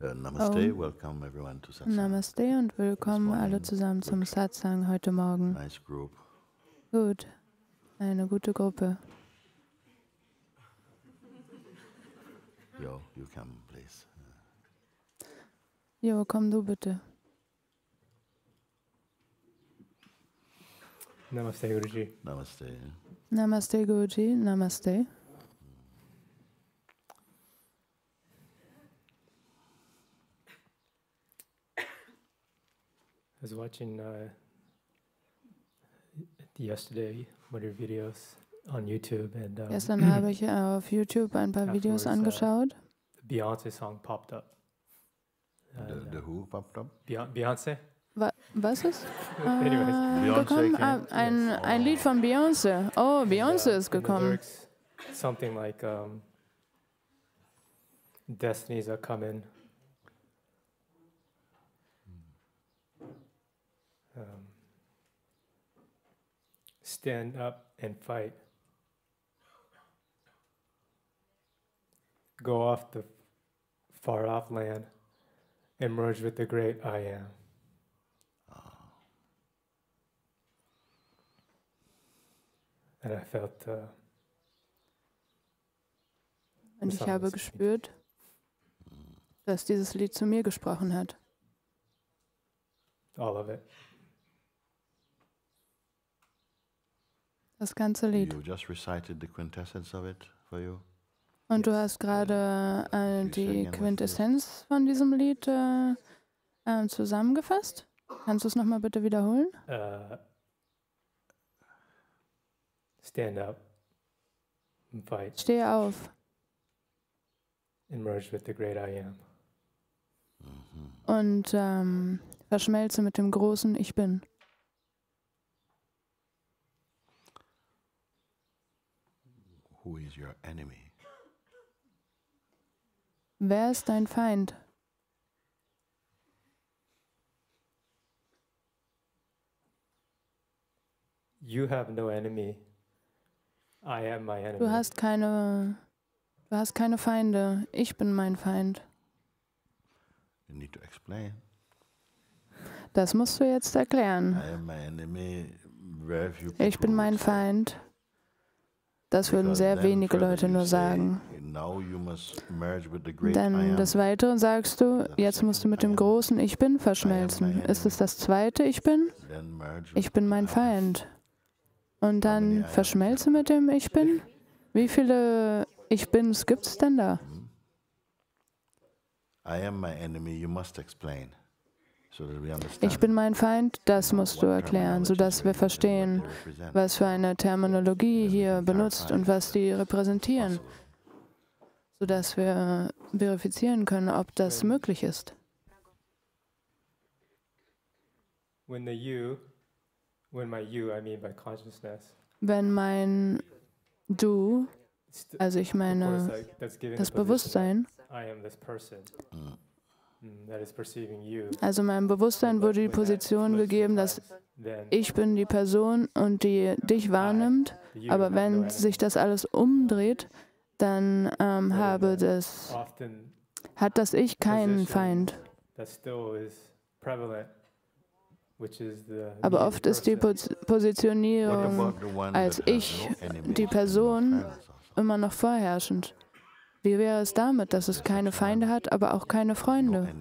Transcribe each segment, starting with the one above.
Namaste, oh. welcome everyone to Satsang. Namaste und willkommen alle zusammen zum Satsang heute Morgen. Nice group. Gut, eine gute Gruppe. Jo, you come, please. Jo, komm du bitte. Namaste, Guruji. Namaste. Namaste, Guruji. Namaste. Was watching uh, yesterday one of your videos on YouTube and um, Gestern habe ich auf YouTube ein paar Videos uh, angeschaut. Uh, Beyonce song popped up. the, the who popped up? Beyonce. Wa was ist? äh, gekommen? Ah, ein, ein Lied von Beyoncé. Oh, Beyoncé ist gekommen. Something like um, Destinies are coming. Stand up and fight. Go off the far off land and merge with the great I am. And I felt, uh, Und ich habe gespürt, dass dieses Lied zu mir gesprochen hat. All of it. Das ganze Lied. Und du hast gerade äh, die Quintessenz von diesem Lied äh, äh, zusammengefasst. Kannst du es nochmal bitte wiederholen? Uh, stand up and fight. Steh auf. And merge with the great I am. Und ähm, verschmelze mit dem großen Ich Bin. Who is your enemy? Wer ist dein Feind? You have no enemy. I am my enemy. Du hast keine Du hast keine Feinde. Ich bin mein Feind. You need to explain. Das musst du jetzt erklären. Ich bin mein Feind. Das würden sehr wenige Leute nur sagen. Denn des Weiteren sagst du, jetzt musst du mit dem großen Ich Bin verschmelzen. Ist es das zweite Ich Bin? Ich bin mein Feind. Und dann verschmelze mit dem Ich Bin? Wie viele Ich Bins gibt es denn da? Ich bin mein Feind, das musst du erklären, sodass wir verstehen, was für eine Terminologie hier benutzt und was die repräsentieren, sodass wir verifizieren können, ob das möglich ist. Wenn mein Du, also ich meine das Bewusstsein, also meinem Bewusstsein wurde die Position gegeben, dass ich bin die Person und die dich wahrnimmt, aber wenn sich das alles umdreht, dann ähm, habe das, hat das Ich keinen Feind. Aber oft ist die Positionierung als Ich, die Person, immer noch vorherrschend. Wie wäre es damit, dass es keine Feinde hat, aber auch keine Freunde?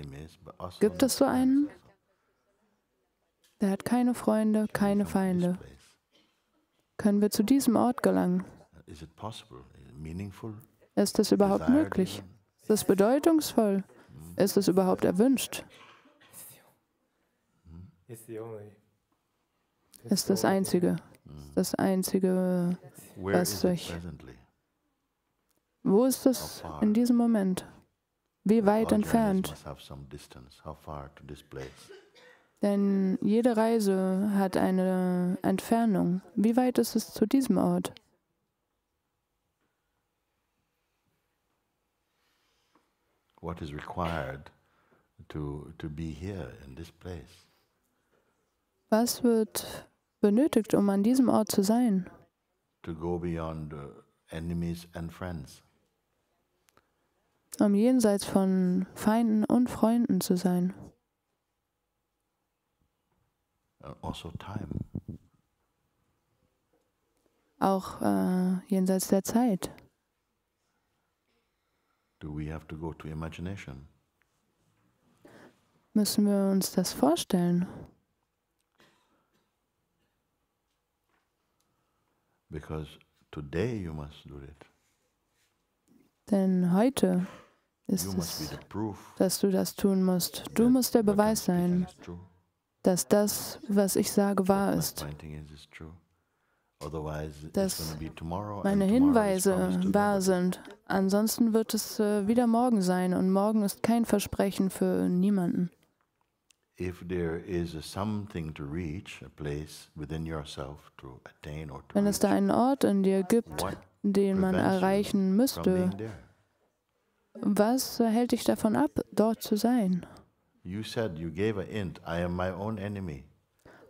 Gibt es so einen? Der hat keine Freunde, keine Feinde. Können wir zu diesem Ort gelangen? Ist das überhaupt möglich? Ist das bedeutungsvoll? Ist es überhaupt erwünscht? Ist das Einzige, das Einzige, was sich wo ist es in diesem Moment? Wie weit entfernt? Denn jede Reise hat eine Entfernung. Wie weit ist es zu diesem Ort? What is required to, to be here in this place? Was wird benötigt, um an diesem Ort zu sein? To go beyond uh, enemies and friends um jenseits von Feinden und Freunden zu sein. Also time. Auch äh, jenseits der Zeit. Do we have to go to imagination? Müssen wir uns das vorstellen? Because today you must do it. Denn heute ist es, dass du das tun musst. Du musst der Beweis sein, dass das, was ich sage, wahr ist. Dass meine Hinweise wahr sind. Ansonsten wird es äh, wieder morgen sein und morgen ist kein Versprechen für niemanden. Wenn es da einen Ort in dir gibt, den man erreichen müsste, was hält dich davon ab, dort zu sein?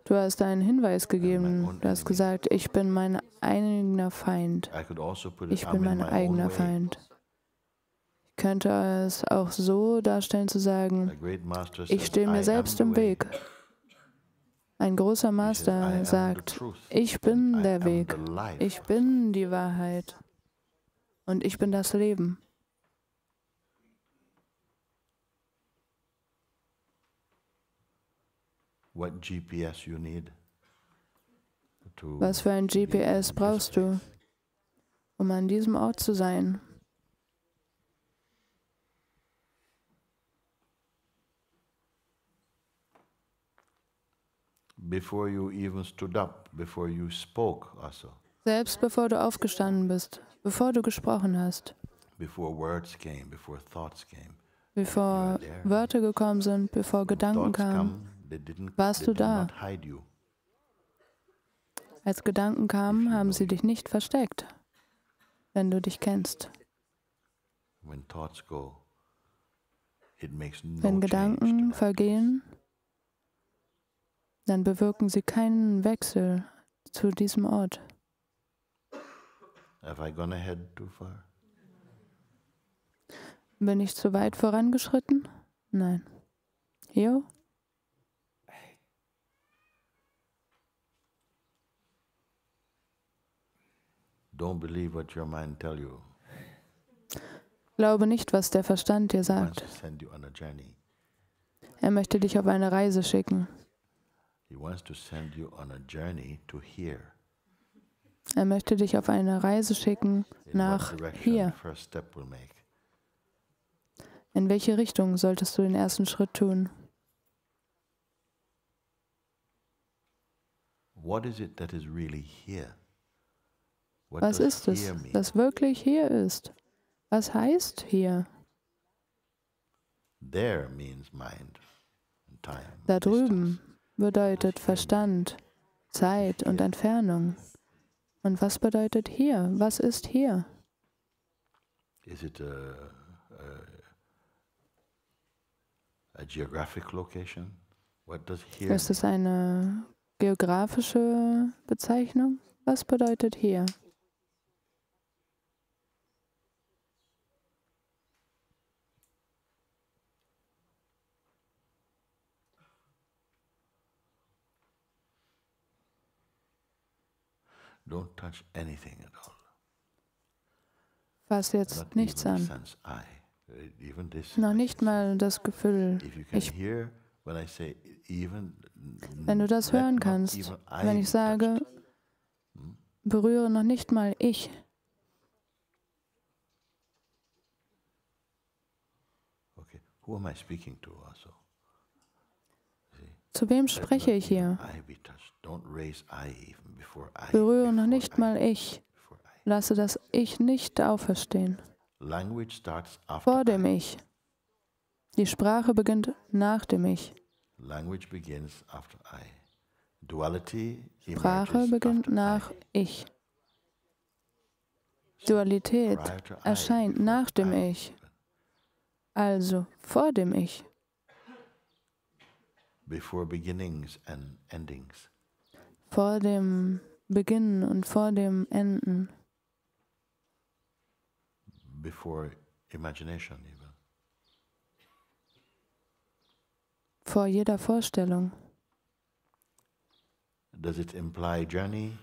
Du hast einen Hinweis gegeben. Du hast gesagt, ich bin mein eigener Feind. Also ich bin mein eigener Feind. Ich könnte es auch so darstellen zu sagen, ich stehe mir selbst im Weg. Ein großer Meister sagt, ich bin der Weg, ich bin die Wahrheit und ich bin das Leben. Was für ein GPS brauchst du, um an diesem Ort zu sein? Before you even stood up, before you spoke also. Selbst bevor du aufgestanden bist, bevor du gesprochen hast. Before words came, before thoughts came. Bevor Wörter gekommen sind, bevor Gedanken kamen, warst du da. Als Gedanken kamen, haben sie dich nicht versteckt, wenn du dich kennst. Wenn Gedanken vergehen, dann bewirken sie keinen Wechsel zu diesem Ort. Bin ich zu weit vorangeschritten? Nein. Jo? Glaube nicht, was der Verstand dir sagt. Er möchte dich auf eine Reise schicken. Er möchte dich auf eine Reise schicken nach hier. In welche Richtung solltest du den ersten Schritt tun? Was ist es, das wirklich hier ist? Was heißt hier? Da drüben bedeutet Verstand, Zeit und Entfernung. Und was bedeutet hier? Was ist hier? Ist es eine geografische Bezeichnung? Was bedeutet hier? Don't touch anything at all. Fass jetzt nichts an. Noch nicht mal das Gefühl. Ich, wenn du das hören kannst, wenn ich sage, hmm? berühre noch nicht mal ich. Also? Zu wem spreche ich hier? Berühre noch nicht mal ich. Lasse das Ich nicht auferstehen. Vor dem Ich. Die Sprache beginnt nach dem Ich. Sprache beginnt nach Ich. Dualität erscheint nach dem Ich, also vor dem Ich. Before beginnings and endings vor dem Beginnen und vor dem Enden. Before imagination even. Vor jeder Vorstellung. Does it imply journey?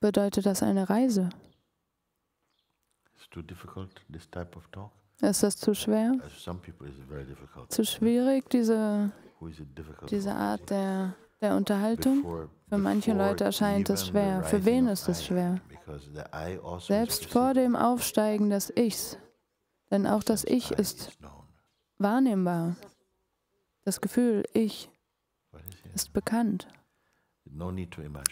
Bedeutet das eine Reise? It's too difficult, this type of talk. Ist das zu schwer? Zu schwierig, diese, diese? Art der, der Unterhaltung? Für manche Leute erscheint es even schwer. Für wen ist es I, schwer? also Selbst vor dem Aufsteigen des Ichs. Denn auch das Ich ist wahrnehmbar. Das Gefühl Ich ist bekannt.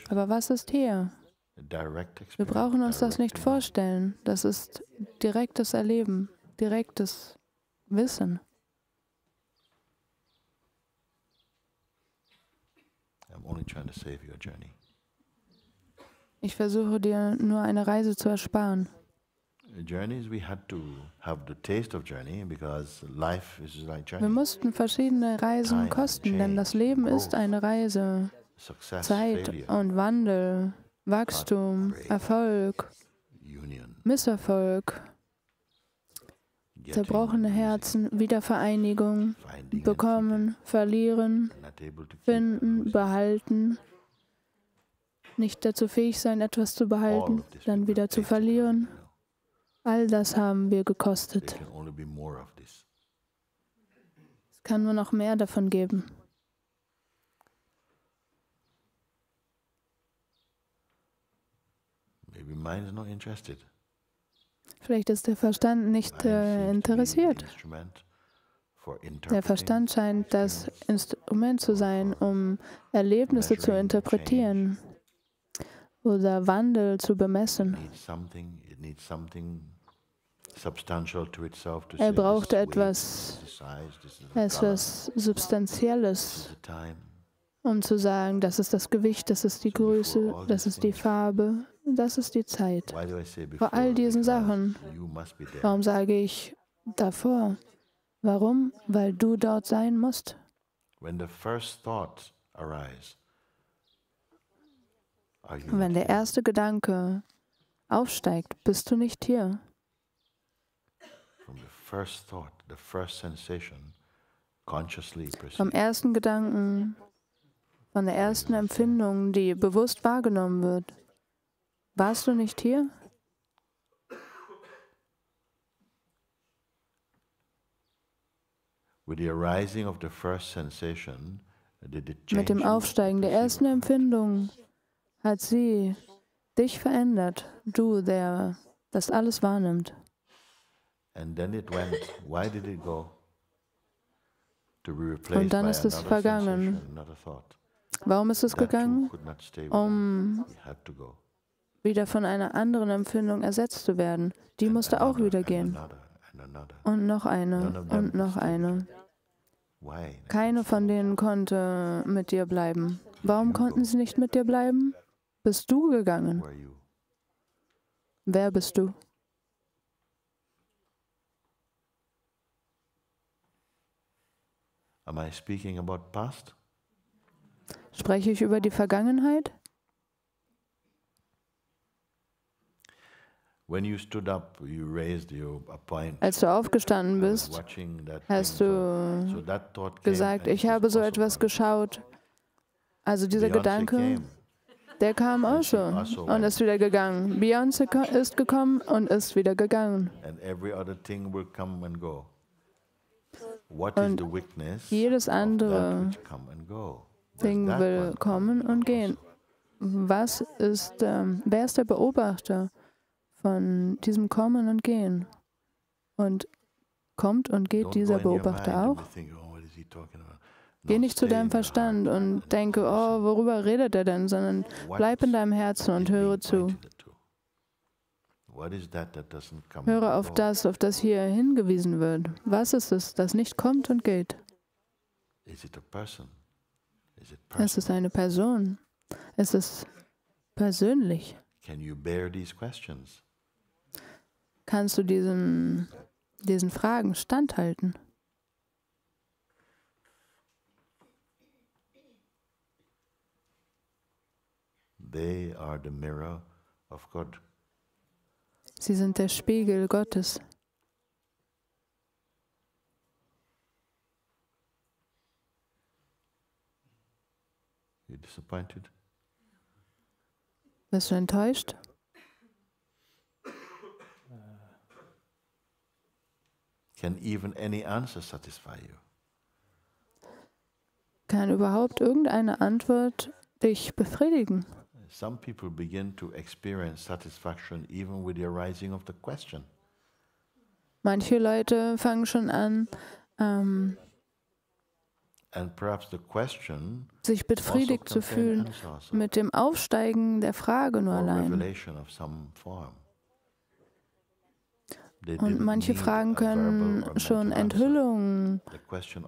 Aber was ist hier? Wir brauchen uns das nicht vorstellen. Das ist direktes Erleben, direktes Wissen. I'm only trying to save your journey. Ich versuche dir nur eine Reise zu ersparen. Wir mussten verschiedene Reisen kosten, denn das Leben ist eine Reise. Zeit und Wandel, Wachstum, Erfolg, Misserfolg, zerbrochene Herzen, Wiedervereinigung, bekommen, verlieren, finden, behalten, nicht dazu fähig sein, etwas zu behalten, dann wieder zu verlieren. All das haben wir gekostet. Es kann nur noch mehr davon geben. Maybe mind is not interested. Vielleicht ist der Verstand nicht äh, interessiert. Der Verstand scheint das. Instrument zu sein, um Erlebnisse zu interpretieren oder Wandel zu bemessen. Er braucht etwas- Etwas Substanzielles, um zu sagen, das ist das Gewicht, das ist die Größe, das ist die Farbe, das ist die Zeit. Vor all diesen Sachen. Warum sage ich davor? Warum? Weil du dort sein musst. Wenn der erste Gedanke aufsteigt, bist du nicht hier. Vom ersten Gedanken, von der ersten Empfindung, die bewusst wahrgenommen wird. Warst du nicht hier? with the arising of the first sensation, Mit dem Aufsteigen der ersten? Empfindung hat sie dich verändert, du, der das alles wahrnimmt. Und dann ist es vergangen. Warum ist es gegangen? Um wieder von einer anderen Empfindung ersetzt zu werden. Die musste auch wieder gehen. Und noch eine und noch eine. Keine von denen konnte mit dir bleiben. Warum konnten sie nicht mit dir bleiben? Bist du gegangen? Wer bist du? Spreche ich über die Vergangenheit? When you stood up, you raised your a point. Als du aufgestanden bist, hast du gesagt, ich habe so etwas geschaut. Also dieser Gedanke, der kam auch so also und ist wieder gegangen. Beyoncé ist gekommen und ist wieder gegangen. Und jedes andere Ding will kommen und gehen. Was ist, ähm, wer ist der Beobachter von diesem Kommen und Gehen? Und kommt und geht dieser Beobachter auch? oh? Geh nicht zu deinem Verstand und denke, oh, worüber redet er denn, sondern bleib in deinem Herzen und höre zu. Höre auf das, auf das hier hingewiesen wird. Was ist es, das nicht kommt und geht? Is it a person? Is it Es ist eine Person. Es ist persönlich. Can you bear these questions? Kannst du diesen, diesen Fragen standhalten? They are the mirror of God. Sie sind der Spiegel Gottes. You disappointed? Bist du enttäuscht? Can even any answer satisfy you? Kann überhaupt irgendeine Antwort dich befriedigen? Some people begin to experience satisfaction even with the arising of the question. Manche Leute fangen schon an, ähm, sich befriedigt also zu fühlen mit dem Aufsteigen der Frage nur allein. Und manche Fragen können schon Enthüllungen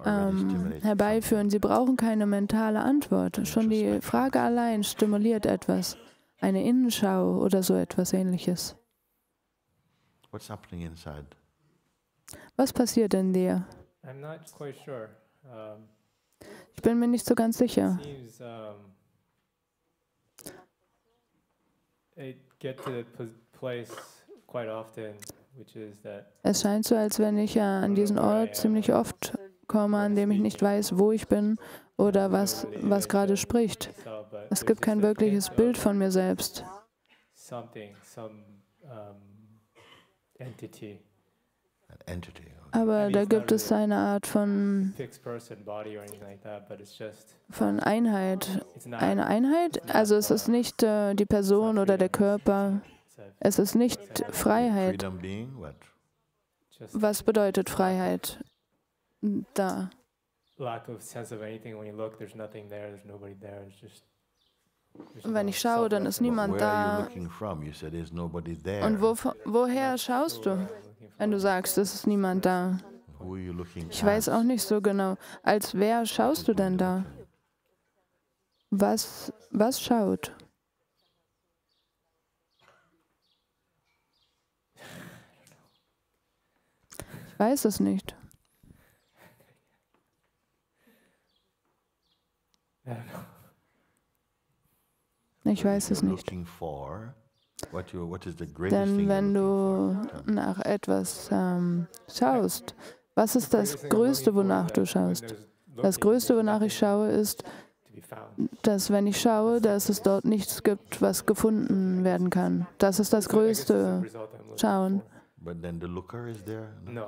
ähm, herbeiführen. Sie brauchen keine mentale Antwort. Schon die Frage allein stimuliert etwas, eine Innenschau oder so etwas ähnliches. Was passiert in dir? Ich bin mir nicht so ganz sicher. It get to the place quite often es scheint so, als wenn ich ja an diesen Ort ziemlich oft komme, an dem ich nicht weiß, wo ich bin oder was, was gerade spricht. Es gibt kein wirkliches Bild von mir selbst. Aber da gibt es eine Art von, von Einheit. Eine Einheit? Also es ist nicht äh, die Person oder der Körper. Es ist nicht Freiheit. Was bedeutet Freiheit da? Wenn ich schaue, dann ist niemand da. Und wo, woher schaust du, wenn du sagst, es ist niemand da? Ich weiß auch nicht so genau. Als wer schaust du denn da? Was, was schaut? Ich weiß es nicht. Ich weiß es nicht. Denn wenn du nach etwas ähm, schaust, was ist das Größte, wonach du schaust? Das Größte, wonach ich schaue, ist, dass wenn ich schaue, dass es dort nichts gibt, was gefunden werden kann. Das ist das größte Schauen.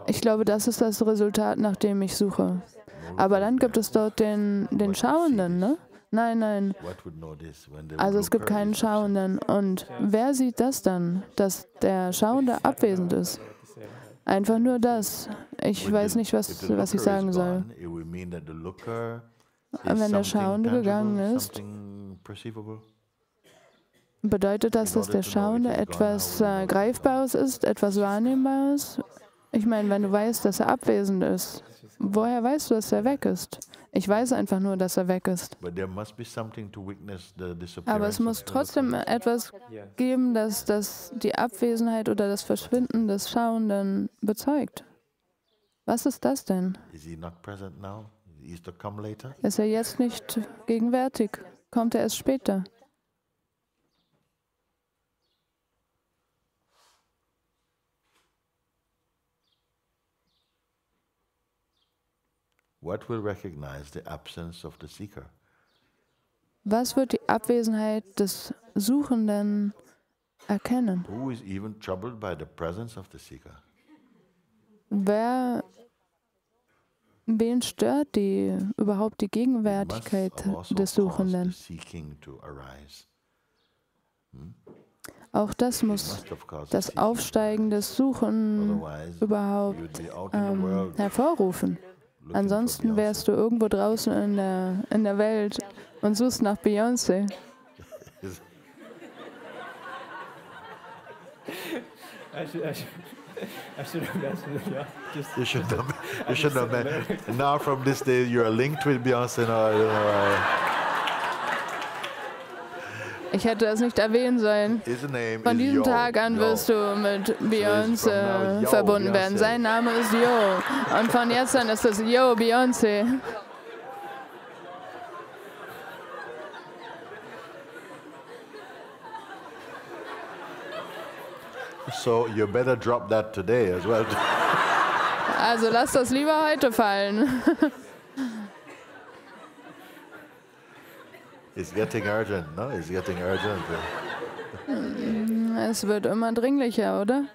Ich glaube, das ist das Resultat, nach dem ich suche. Aber dann gibt es dort den, den Schauenden, ne? Nein, nein. Also es gibt keinen Schauenden. Und wer sieht das dann, dass der Schauende abwesend ist? Einfach nur das. Ich weiß nicht, was, was ich sagen soll. Wenn der Schauende gegangen ist, Bedeutet das, dass der Schauende etwas äh, Greifbares ist, etwas Wahrnehmbares? Ich meine, wenn du weißt, dass er abwesend ist, woher weißt du, dass er weg ist? Ich weiß einfach nur, dass er weg ist. Aber es muss trotzdem etwas geben, das, das die Abwesenheit oder das Verschwinden des Schauenden bezeugt. Was ist das denn? Ist er jetzt nicht gegenwärtig? Kommt er erst später? What will recognize the absence of the seeker? Was wird die Abwesenheit des Suchenden erkennen? Who is even troubled by the presence of the seeker? Wer wen stört die überhaupt die Gegenwärtigkeit also des Suchenden? Hmm? Auch das muss das Aufsteigen des Suchen überhaupt ähm, hervorrufen. Ansonsten wärst du irgendwo draußen in der, in der Welt und suchst nach Beyoncé. I should, I should, I should have mentioned it. Yeah. Just, you should have. You should have. Now from this day, you're linked with Beyonce. No, I don't know. Ich hätte das nicht erwähnen sollen. Von diesem Tag an wirst du mit Beyoncé verbunden werden. Sein Name ist Yo. Und von jetzt an ist es Yo Beyoncé. So you better drop that today as well. Also lass das lieber heute fallen. It's getting urgent, no? It's getting urgent. Es wird immer dringlicher, oder?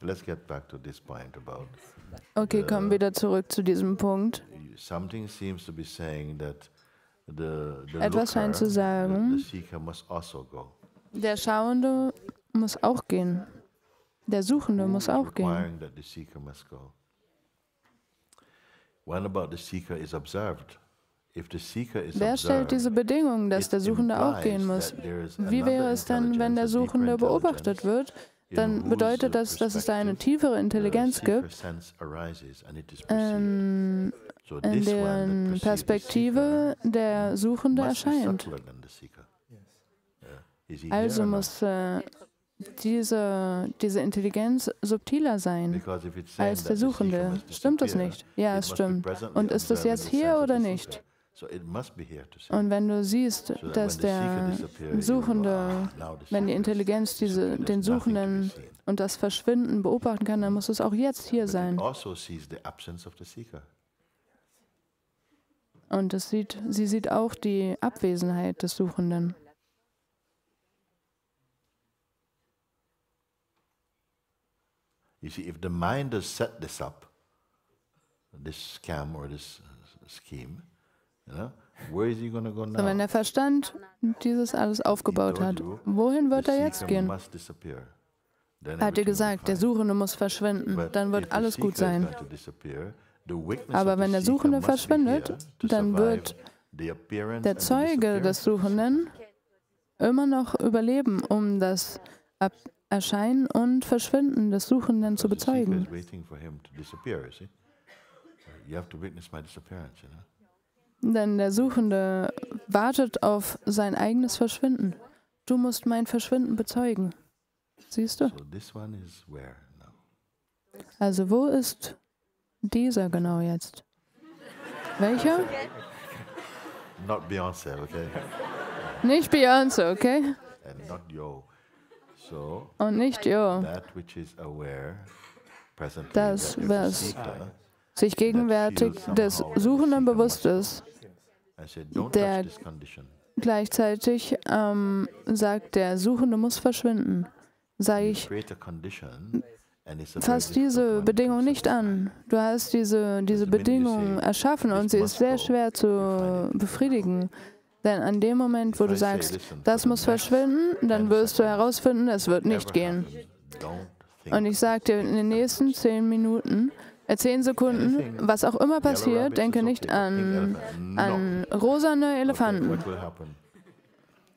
Let's get back to this point about. Okay, kommen wieder zurück zu diesem Punkt. Something seems to be saying that the, the Etwas scheint zu sagen, the seeker must also go. der Schauende muss auch gehen. Der Suchende muss auch gehen. That the seeker must go. When about the seeker is observed. If the seeker is Wer stellt diese Bedingung, dass der Suchende auch gehen implies muss? that there is Wie another wäre es dann, wenn der Suchende beobachtet wird? Dann bedeutet das, dass es da eine tiefere the Intelligenz seeker gibt, ähm, So in this one that deren Perspektive der Suchende erscheint. Also muss äh, diese, diese Intelligenz subtiler sein als der Suchende. Stimmt das nicht? Ja, es stimmt. Und ist in jetzt hier oder nicht? Und wenn du siehst, dass der Suchende, wenn die Intelligenz diese, den Suchenden und das Verschwinden beobachten kann, dann muss es auch jetzt hier sein. also. Und es sieht, sie sieht auch die Abwesenheit des Suchenden. You see, if the mind has set this up, this scam or this uh, scheme, you know, where is he going to go So, wenn now? der Verstand dieses alles aufgebaut hat, wohin wird er jetzt. Then Hat be gesagt, der. Suchende muss verschwinden, dann wird alles gut sein. Aber wenn der Suchende verschwindet, dann wird der Zeuge des. Suchenden immer noch überleben, um das Erscheinen und Verschwinden des Suchenden zu bezeugen. Denn der Suchende wartet auf sein eigenes Verschwinden. Du musst mein Verschwinden bezeugen. Siehst du? Also wo ist dieser genau jetzt? Welcher? Not Beyonce, okay? Nicht Beyoncé, okay? and not yo. Und nicht presently Das, was sich gegenwärtig des Suchenden bewusst ist, der- gleichzeitig ähm, sagt, der Suchende muss verschwinden. Sage ich, fass diese Bedingung nicht an. Du hast diese, diese Bedingung erschaffen und sie ist sehr schwer zu befriedigen. Denn an dem Moment, wo du sagst, das muss verschwinden, dann wirst du herausfinden, es wird nicht gehen. Und ich sage dir, in den nächsten zehn Minuten, äh, zehn Sekunden, was auch immer passiert, denke nicht an, an rosane Elefanten.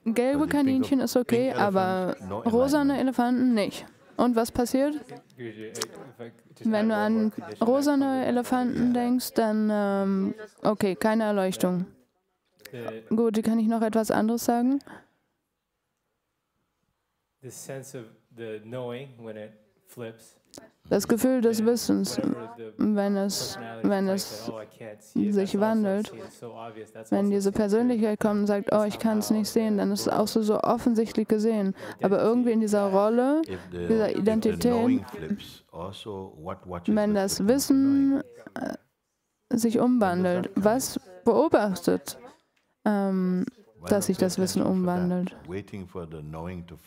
Gelbe Kaninchen ist okay, aber rosane. Elefanten nicht. Und was passiert? Wenn du an rosane. Elefanten denkst, dann ähm, okay, keine Erleuchtung. The, Gut, kann ich noch etwas anderes sagen? Das Gefühl des Wissens, the wenn es, wenn es oh, sich wandelt, wenn also diese. Persönlichkeit kommt und sagt, oh, ich kann es nicht sehen, dann ist es auch so, so offensichtlich gesehen. Aber irgendwie in dieser Rolle, dieser Identität, also wenn das? Wissen äh, sich umwandelt, was beobachtet, ähm, dass sich das Wissen umwandelt?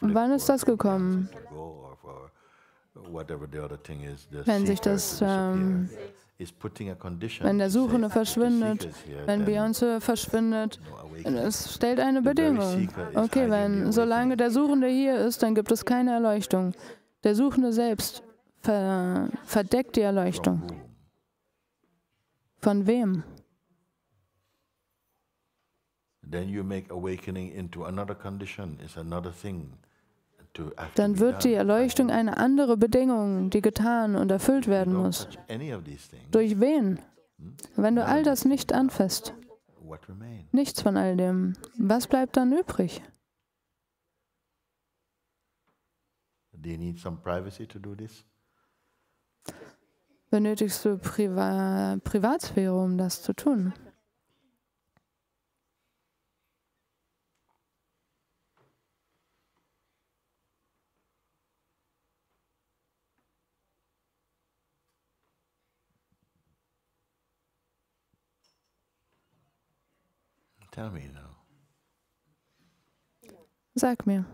Wann ist das gekommen? Wenn sich das, ähm, wenn der Suchende verschwindet, wenn Beyoncé verschwindet, es stellt eine Bedingung. Okay, wenn solange der Suchende hier ist, dann gibt es keine Erleuchtung. Der Suchende selbst ver verdeckt die Erleuchtung. Von wem? Then you make awakening into another condition, is another thing to have to Dann wird die. Erleuchtung eine andere Bedingung, die getan und erfüllt werden muss. Durch wen? Wenn du all das nicht anfasst, nichts von all dem, was bleibt dann übrig? Do you need some privacy to do this? Benötigst du Priva Privatsphäre, um das zu tun? Sag mir.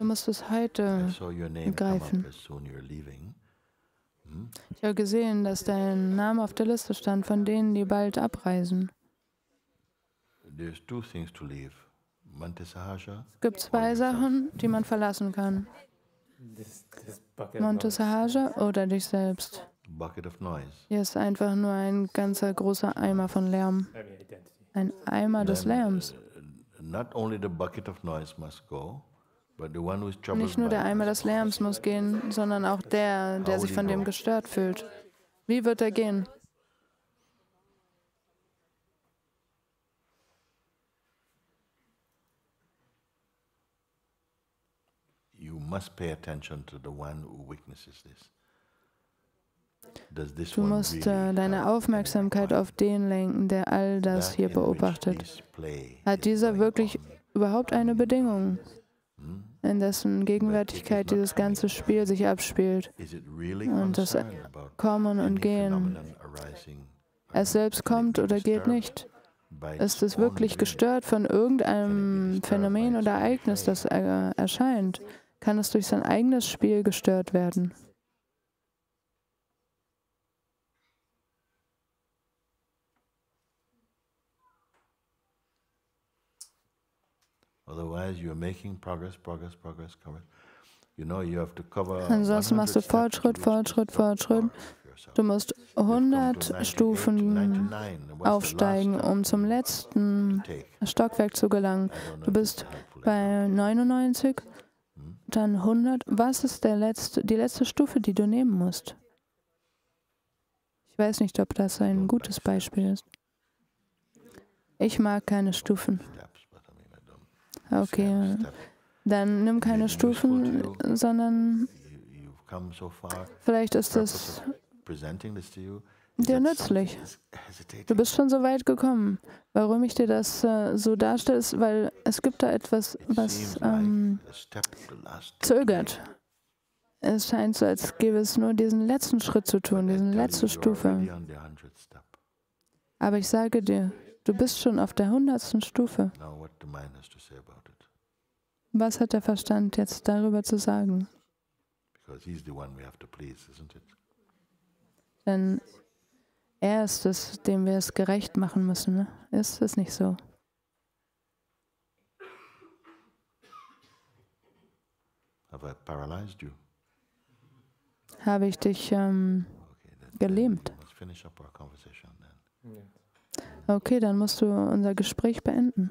Du musst es heute greifen. Hmm? Ich habe gesehen, dass dein Name auf der Liste stand von denen, die bald abreisen. Es gibt zwei Sachen, die man verlassen kann. Monte Sahaja oder dich selbst. Hier ist einfach nur ein ganzer großer Eimer von Lärm. Ein Eimer des Lärms. Nicht nur der Eimer des Lärms muss gehen, sondern auch der, der sich von dem gestört fühlt. Wie wird er gehen? Du musst äh, deine Aufmerksamkeit auf den lenken, der all das hier beobachtet. Hat dieser wirklich überhaupt eine Bedingung? In dessen Gegenwärtigkeit dieses ganze Spiel sich abspielt und das Kommen und Gehen. Es selbst kommt oder geht nicht. Ist es wirklich gestört von irgendeinem Phänomen oder Ereignis, das erscheint? Kann es durch sein eigenes Spiel gestört werden? Ansonsten machst du Fortschritt, Fortschritt, Fortschritt. Du musst 100 Stufen aufsteigen, um zum letzten Stockwerk zu gelangen. Du bist bei 99, hm? dann 100. Was ist der letzte, die letzte Stufe, die du nehmen musst? Ich weiß nicht, ob das ein gutes Beispiel ist. Ich mag keine Stufen. Okay, dann nimm keine Stufen, sondern vielleicht ist es dir nützlich. Du bist schon so weit gekommen. Warum ich dir das äh, so darstelle, ist, weil es gibt da etwas, was ähm, zögert. Es scheint so, als gäbe es nur diesen letzten Schritt zu tun, diese letzte Stufe. Aber ich sage dir, du bist schon auf der hundertsten Stufe. Was hat der Verstand jetzt darüber zu sagen? Denn er ist es, dem wir es gerecht machen müssen. Ne? Ist es nicht so? Habe ich dich ähm, gelähmt? Okay, dann musst du unser Gespräch beenden.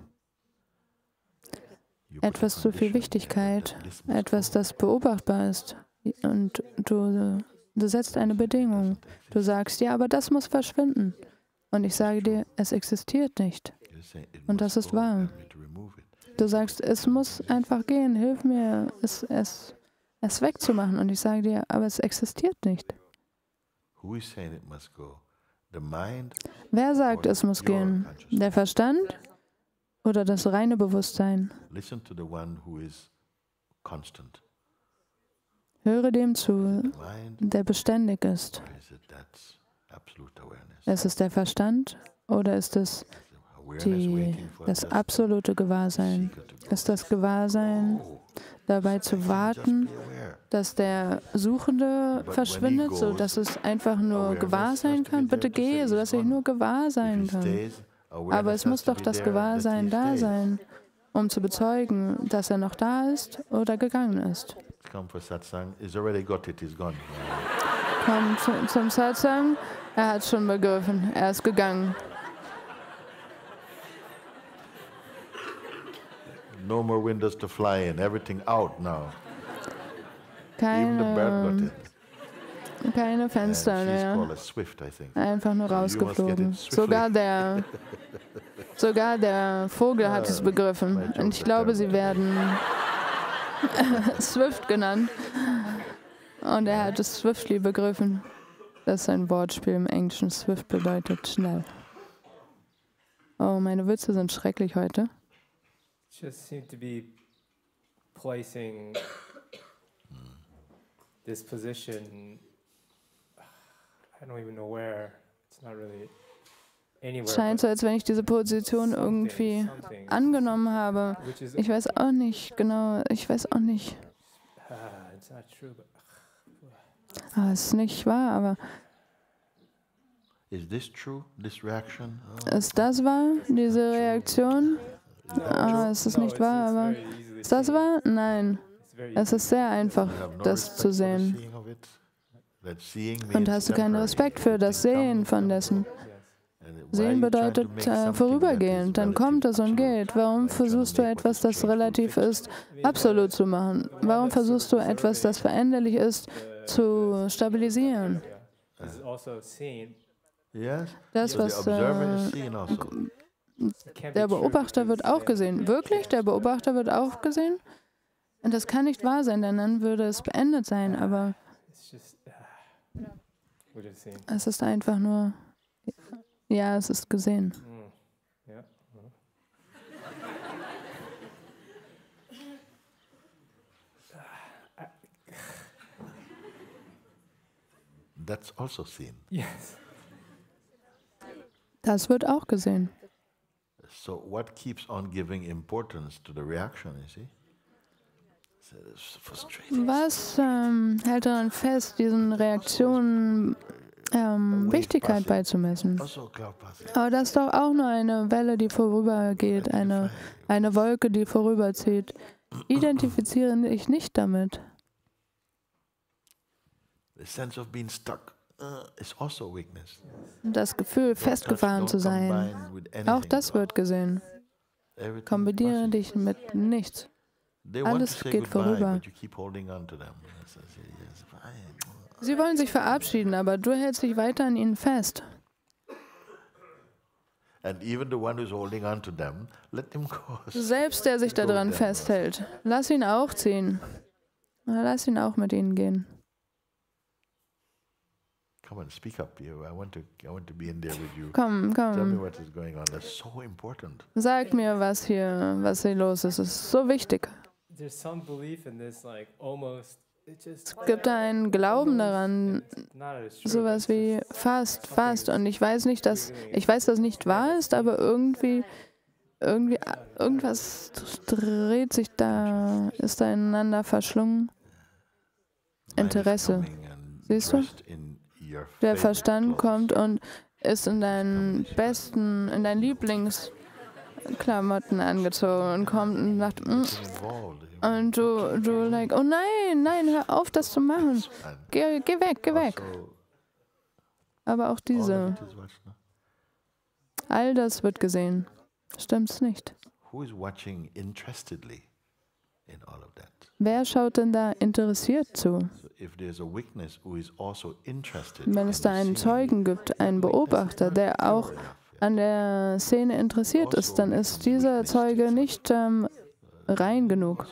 etwas zu viel Wichtigkeit, etwas, das beobachtbar ist. Und du, du setzt eine Bedingung. Du sagst, ja, aber das muss verschwinden. Und ich sage dir, es existiert nicht. Und das ist wahr. Du sagst, es muss einfach gehen, hilf mir, es, es, es wegzumachen. Und ich sage dir, aber es existiert nicht. Wer sagt, es muss gehen? Der Verstand oder das reine Bewusstsein. Höre dem zu, der beständig ist. Ist es der Verstand oder ist es die, das absolute Gewahrsein? Ist das Gewahrsein dabei zu warten, dass der Suchende verschwindet, sodass es einfach nur gewahr sein kann? Bitte gehe, sodass ich nur gewahr sein kann. Aber es muss doch das Gewahrsein da sein, um zu bezeugen, dass er noch da ist oder gegangen ist. Komm zu, zum Satsang. Er hat schon begriffen. Er ist gegangen. No more windows to fly in. Everything out now. Keine, keine Fenster mehr. Einfach nur rausgeflogen. Sogar der, sogar der Vogel hat es begriffen. Und ich glaube, sie werden Swift genannt. Und er hat es swiftly begriffen. Das ist ein Wortspiel im Englischen. Swift bedeutet schnell. Oh, meine Witze sind schrecklich heute. Just seem to be placing this position. I don't even know where. It's not really es scheint so, als wenn ich diese Position irgendwie angenommen habe. Ich weiß auch nicht genau, ich weiß auch nicht. Ah, es ist nicht wahr, aber ist das wahr, diese Reaktion? Ah, es ist nicht wahr, aber ist das wahr? Nein. Es ist sehr einfach, das zu sehen. Und hast du keinen Respekt für das Sehen von dessen? Sehen bedeutet äh, vorübergehend, dann kommt es und geht. Warum versuchst du etwas, das relativ ist, absolut zu machen? Warum versuchst du etwas, das veränderlich ist, zu stabilisieren? Das, was äh, der Beobachter wird auch gesehen. Wirklich? Der Beobachter wird auch gesehen? Und das kann nicht wahr sein, denn dann würde es beendet sein, aber es ist einfach nur ja, es ist gesehen. Hm. Ja. That's also seen. Yes. Das wird auch gesehen. So what keeps on giving importance to the reaction, you see? Was ähm, hält daran fest, diesen Reaktionen ähm, Wichtigkeit beizumessen. Aber das ist doch auch nur eine Welle, die vorübergeht, eine, eine Wolke, die vorüberzieht. Identifiziere dich nicht damit. Uh, also das Gefühl, festgefahren zu sein, auch das wird gesehen. Kombiniere dich mit nichts. Alles geht vorüber. Sie wollen sich verabschieden, aber du hältst dich weiter an ihnen fest. Selbst der sich daran festhält, lass ihn auch ziehen. Lass ihn auch mit ihnen gehen. Komm, komm. Sag mir, was hier, was hier los ist. Es ist so wichtig. Es gibt einen Glauben daran, sowas wie fast, fast. Und ich weiß nicht, dass ich weiß, dass nicht wahr ist, aber irgendwie, irgendwie, irgendwas dreht sich da, ist da ineinander verschlungen. Interesse. Siehst du? Der Verstand kommt und ist in deinen besten, in deinen Lieblingsklamotten angezogen und kommt und sagt, mm, und du, du like, oh nein, nein, hör auf, das zu machen. Geh, geh weg, geh weg. Aber auch diese, all das wird gesehen. Stimmt's nicht? Wer schaut denn da interessiert zu? Also Wenn es da einen Zeugen gibt, einen Beobachter, der auch an der Szene interessiert ist, dann ist dieser Zeuge nicht ähm, rein genug.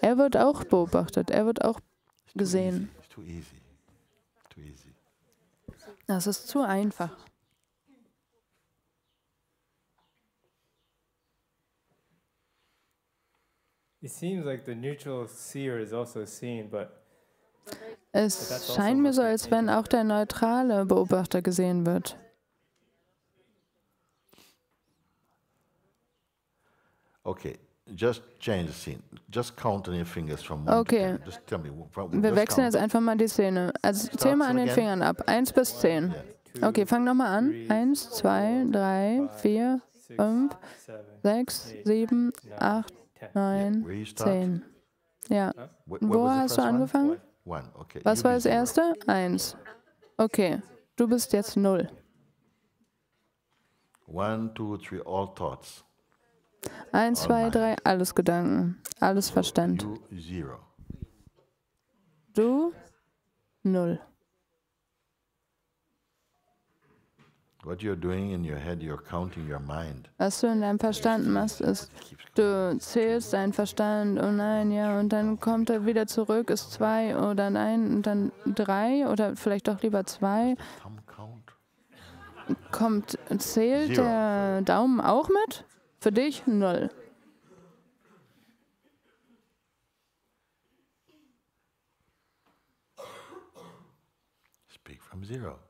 Er wird auch beobachtet, er wird auch gesehen. Das ist zu einfach. Es scheint mir so, als wenn auch der neutrale Beobachter gesehen wird. Okay, Just change the scene. Just count on your fingers from one okay. to Just tell me. From, Wir wechseln jetzt einfach mal die Szene. Also zähl mal an den Fingern ab. Eins bis zehn. Okay, fang nochmal an. Eins, zwei, drei, vier, fünf, sechs, sieben, acht, neun, zehn. Ja. Wo hast du angefangen? Was war das erste? Eins. Okay, du bist jetzt null. One, two, three, all thoughts. Eins, zwei, drei, alles Gedanken, alles Verstand. Du, null. Was du in deinem Verstand machst, ist, du zählst deinen Verstand, oh nein, ja, und dann kommt er wieder zurück, ist zwei oder nein, und dann drei oder vielleicht doch lieber zwei. Kommt, zählt der Daumen auch mit? Für dich null. Speak from zero.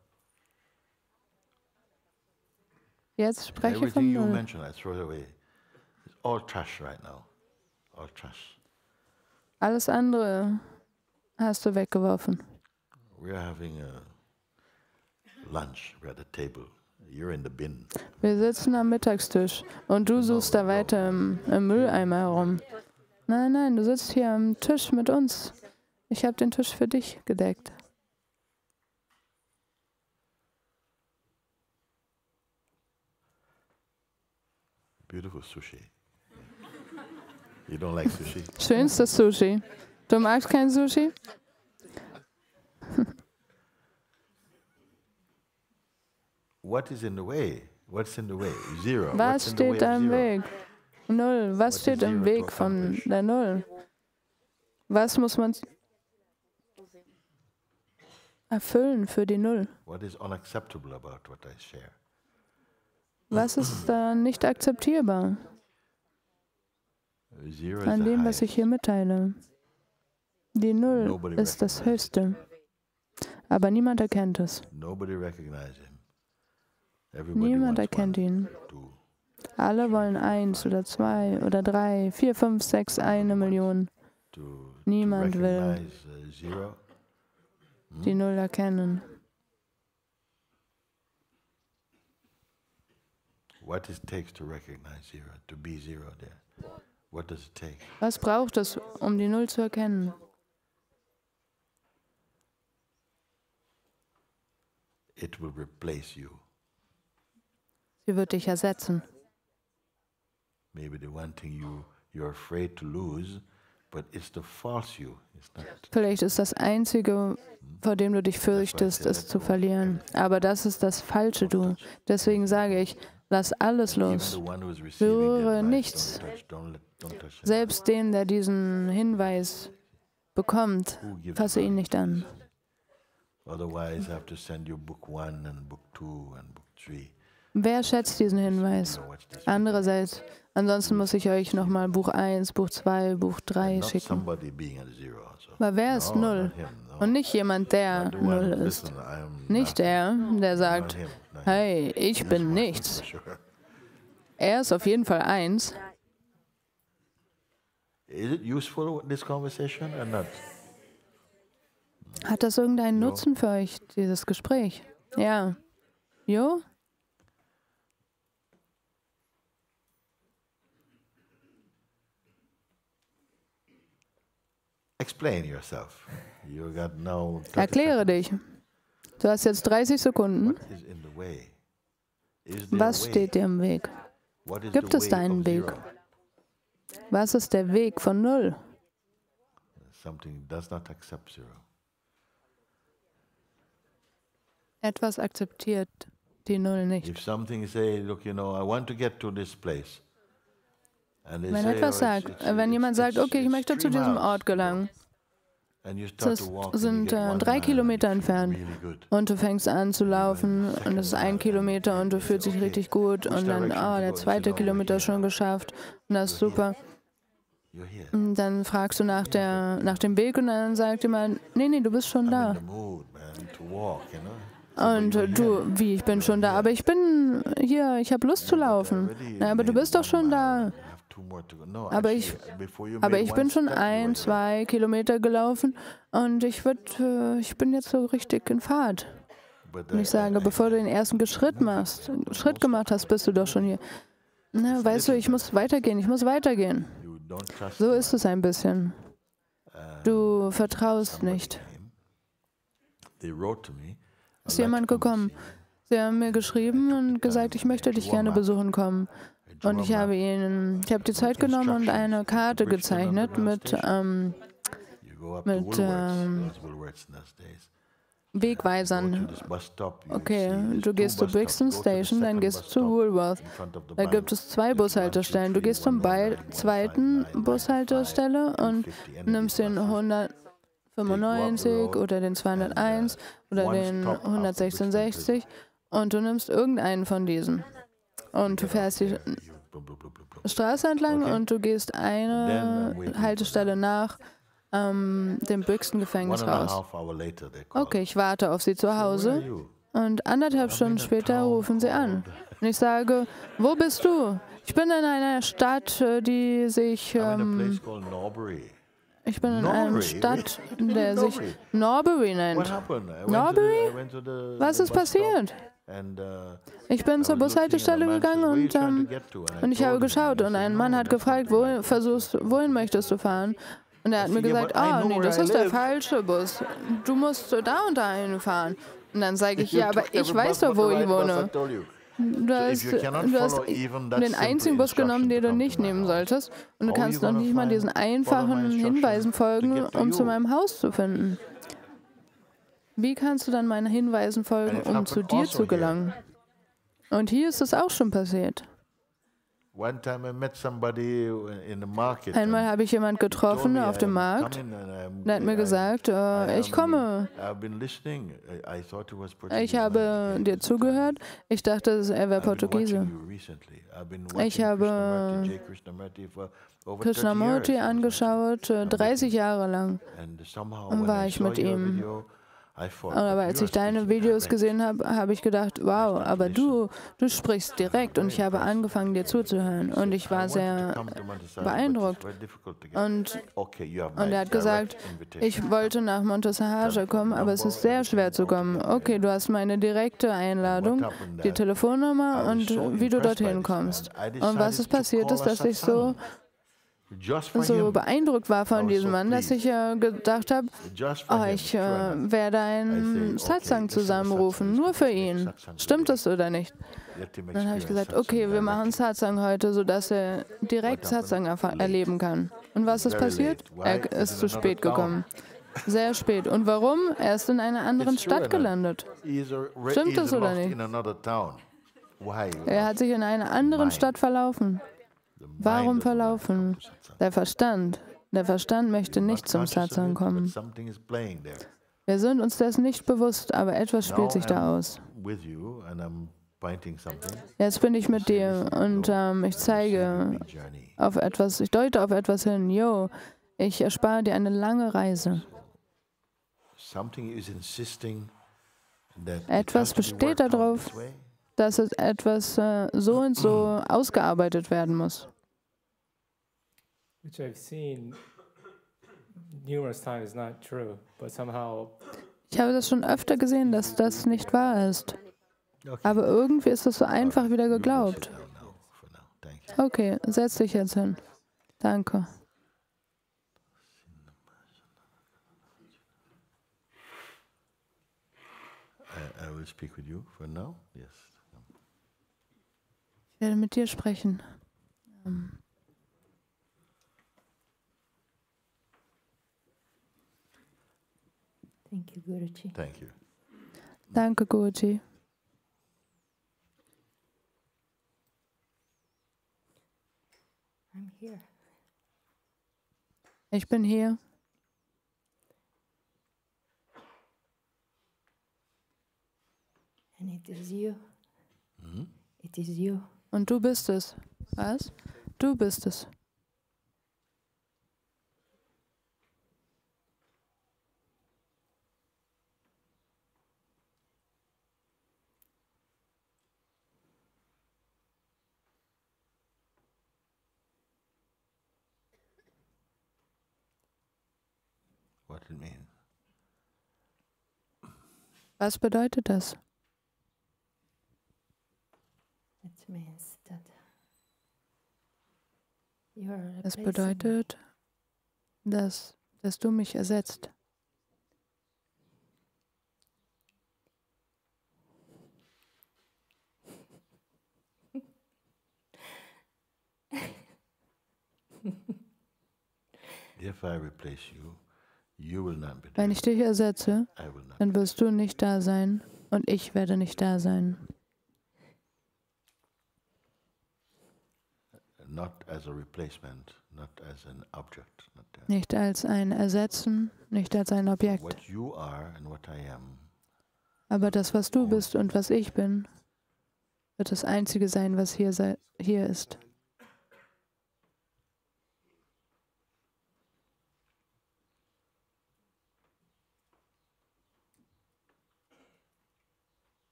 Jetzt spreche von Null. Alles andere hast du weggeworfen. We're having a lunch. We're at the table. Wir sitzen am Mittagstisch und du suchst da weiter im, im Mülleimer herum. Nein, nein, du sitzt hier am Tisch mit uns. Ich habe den Tisch für dich gedeckt. Beautiful sushi. You don't like sushi? Schönstes Sushi. Du magst kein Sushi? What is in the way? What's in the way? Zero. Was steht da im Weg? Null. Was steht im Weg von der Null? Was muss man erfüllen für die Null? What is unacceptable about what I share? Was ist da nicht akzeptierbar an dem, was ich hier mitteile? Die Null ist das Höchste, aber niemand erkennt es. Niemand erkennt ihn. Alle wollen eins oder zwei oder drei, vier, fünf, sechs, eine Million. Niemand will die Null erkennen. Was braucht es, um die Null zu erkennen? It will replace you. Sie wird dich ersetzen. One you to you. Vielleicht ist das einzige, vor dem du dich fürchtest, es zu verlieren. Aber das ist das falsche Du. Deswegen sage ich, Lass alles los. Berühre nichts. Selbst den, der diesen Hinweis bekommt, fasse ihn nicht an. Wer schätzt diesen Hinweis? Andererseits, ansonsten muss ich euch nochmal Buch 1, Buch 2, Buch 3 schicken. Aber wer ist Null? Und nicht jemand, der Null ist. Nicht der, der sagt, hey, ich bin nichts. Er ist auf jeden Fall eins. Hat das irgendeinen Nutzen für euch, dieses Gespräch? Ja. Jo? Erkläre dich. Du hast jetzt 30 Sekunden. Was steht dir im Weg? Gibt es deinen Weg? Was ist der Weg von Null? Etwas akzeptiert die Null nicht. Wenn etwas sagt, wenn jemand sagt, okay, ich möchte zu diesem Ort gelangen, das sind äh, drei Kilometer entfernt. Und du fängst an zu laufen und es ist ein Kilometer und du fühlst dich richtig gut und dann, ah, oh, der zweite Kilometer ist schon geschafft. Und das ist super. Und dann fragst du nach, der, nach dem Weg und dann sagt jemand, nee, nee, du bist schon da. Und du, wie, ich bin schon da, aber ich bin hier, ich habe Lust zu laufen. Na, aber du bist doch schon da. Aber ich, aber ich bin schon ein, zwei Kilometer gelaufen und ich, würd, äh, ich bin jetzt so richtig in Fahrt. Und ich sage, bevor du den ersten Schritt machst, Schritt gemacht hast, bist du doch schon hier. Na, weißt du, ich muss weitergehen, ich muss weitergehen. So ist es ein bisschen. du vertraust nicht. Ist jemand gekommen. Sie haben mir geschrieben und gesagt, ich möchte dich gerne besuchen kommen. Und ich habe ihnen, ich habe die Zeit genommen und eine Karte gezeichnet mit, ähm, mit ähm, Wegweisern. Okay, du gehst zur Brixton Station, dann gehst du zu Woolworth. Da gibt es zwei Bushaltestellen. Du gehst zum zweiten Bushaltestelle und nimmst den 195 oder den 201 oder den 166 und du nimmst irgendeinen von diesen. Und du fährst die Straße entlang und du gehst eine Haltestelle nach ähm, dem Brixton-Gefängnis raus. Okay, ich warte auf sie zu Hause und anderthalb Stunden später rufen sie an. Und ich sage, wo bist du? Ich bin in einer Stadt, äh, die sich... Ähm, ich bin in einer Stadt, der sich Norbury nennt. Norbury? Was ist passiert? Uh, ich bin zur Bushaltestelle gegangen und, ähm, und ich habe geschaut und ein Mann hat gefragt, wohin, versuchst, wohin möchtest du fahren? Und er hat mir gesagt, oh, nee, das ist der falsche Bus. Du musst da und da hinfahren. Und dann sage ich, ja, aber ich weiß doch, wo ich wohne. Du hast, du hast den einzigen Bus genommen, den du nicht nehmen solltest. Und du kannst noch nicht mal diesen einfachen Hinweisen folgen, um zu meinem Haus zu finden. Wie kannst du dann meinen Hinweisen folgen, um zu dir zu gelangen? Und hier ist es auch schon passiert. Einmal habe ich jemanden getroffen auf dem Markt. Der hat mir gesagt, äh, ich komme. Ich habe dir zugehört. Ich dachte, er wäre Portugiese. Ich habe Krishnamurti angeschaut, 30 äh, Jahre lang. Und war ich mit ihm. Aber als ich deine Videos gesehen habe, habe ich gedacht, wow, aber du, du sprichst direkt und ich habe angefangen, dir zuzuhören und ich war sehr beeindruckt. Und, und er hat gesagt, ich wollte nach Montesahage kommen, aber es ist sehr schwer zu kommen. Okay, du hast meine direkte Einladung, die Telefonnummer und wie du dorthin kommst. Und was ist passiert ist, dass ich so so beeindruckt war von diesem Mann, dass ich äh, gedacht habe, oh, ich äh, werde einen Satsang zusammenrufen, nur für ihn. Stimmt das oder nicht? Dann habe ich gesagt, okay, wir machen Satsang heute, sodass er direkt Satsang erleben kann. Und was ist passiert? Er ist zu spät gekommen. Sehr spät. Und warum? Er ist in einer anderen Stadt gelandet. Stimmt das oder nicht? Er hat sich in einer anderen Stadt verlaufen. Warum verlaufen? Der Verstand. Der Verstand möchte nicht zum Satsang kommen. Wir sind uns dessen nicht bewusst, aber etwas spielt sich da aus. Jetzt bin ich mit dir und ähm, ich zeige auf etwas, ich deute auf etwas hin. Yo, ich erspare dir eine lange Reise. Etwas besteht darauf, dass etwas äh, so und so ausgearbeitet werden muss. Which I've seen numerous times not true, but somehow ich habe das schon öfter gesehen, dass das nicht wahr ist. Aber irgendwie ist es so einfach wieder geglaubt. Okay, setz dich jetzt hin. Danke. Ich werde mit dir sprechen. Um. Thank you, Guruji. Thank you. Danke, Guruji. I'm here. Ich bin hier. And it is you. Mhm. It is you. Und du bist es. Was? Du bist es. Was bedeutet das? Es bedeutet, dass dass du mich ersetzt. Wenn ich dich ersetze, dann wirst du nicht da sein und ich werde nicht da sein. Nicht als ein Ersetzen, nicht als ein Objekt. Aber das, was du bist und was ich bin, wird das Einzige sein, was hier, hier ist.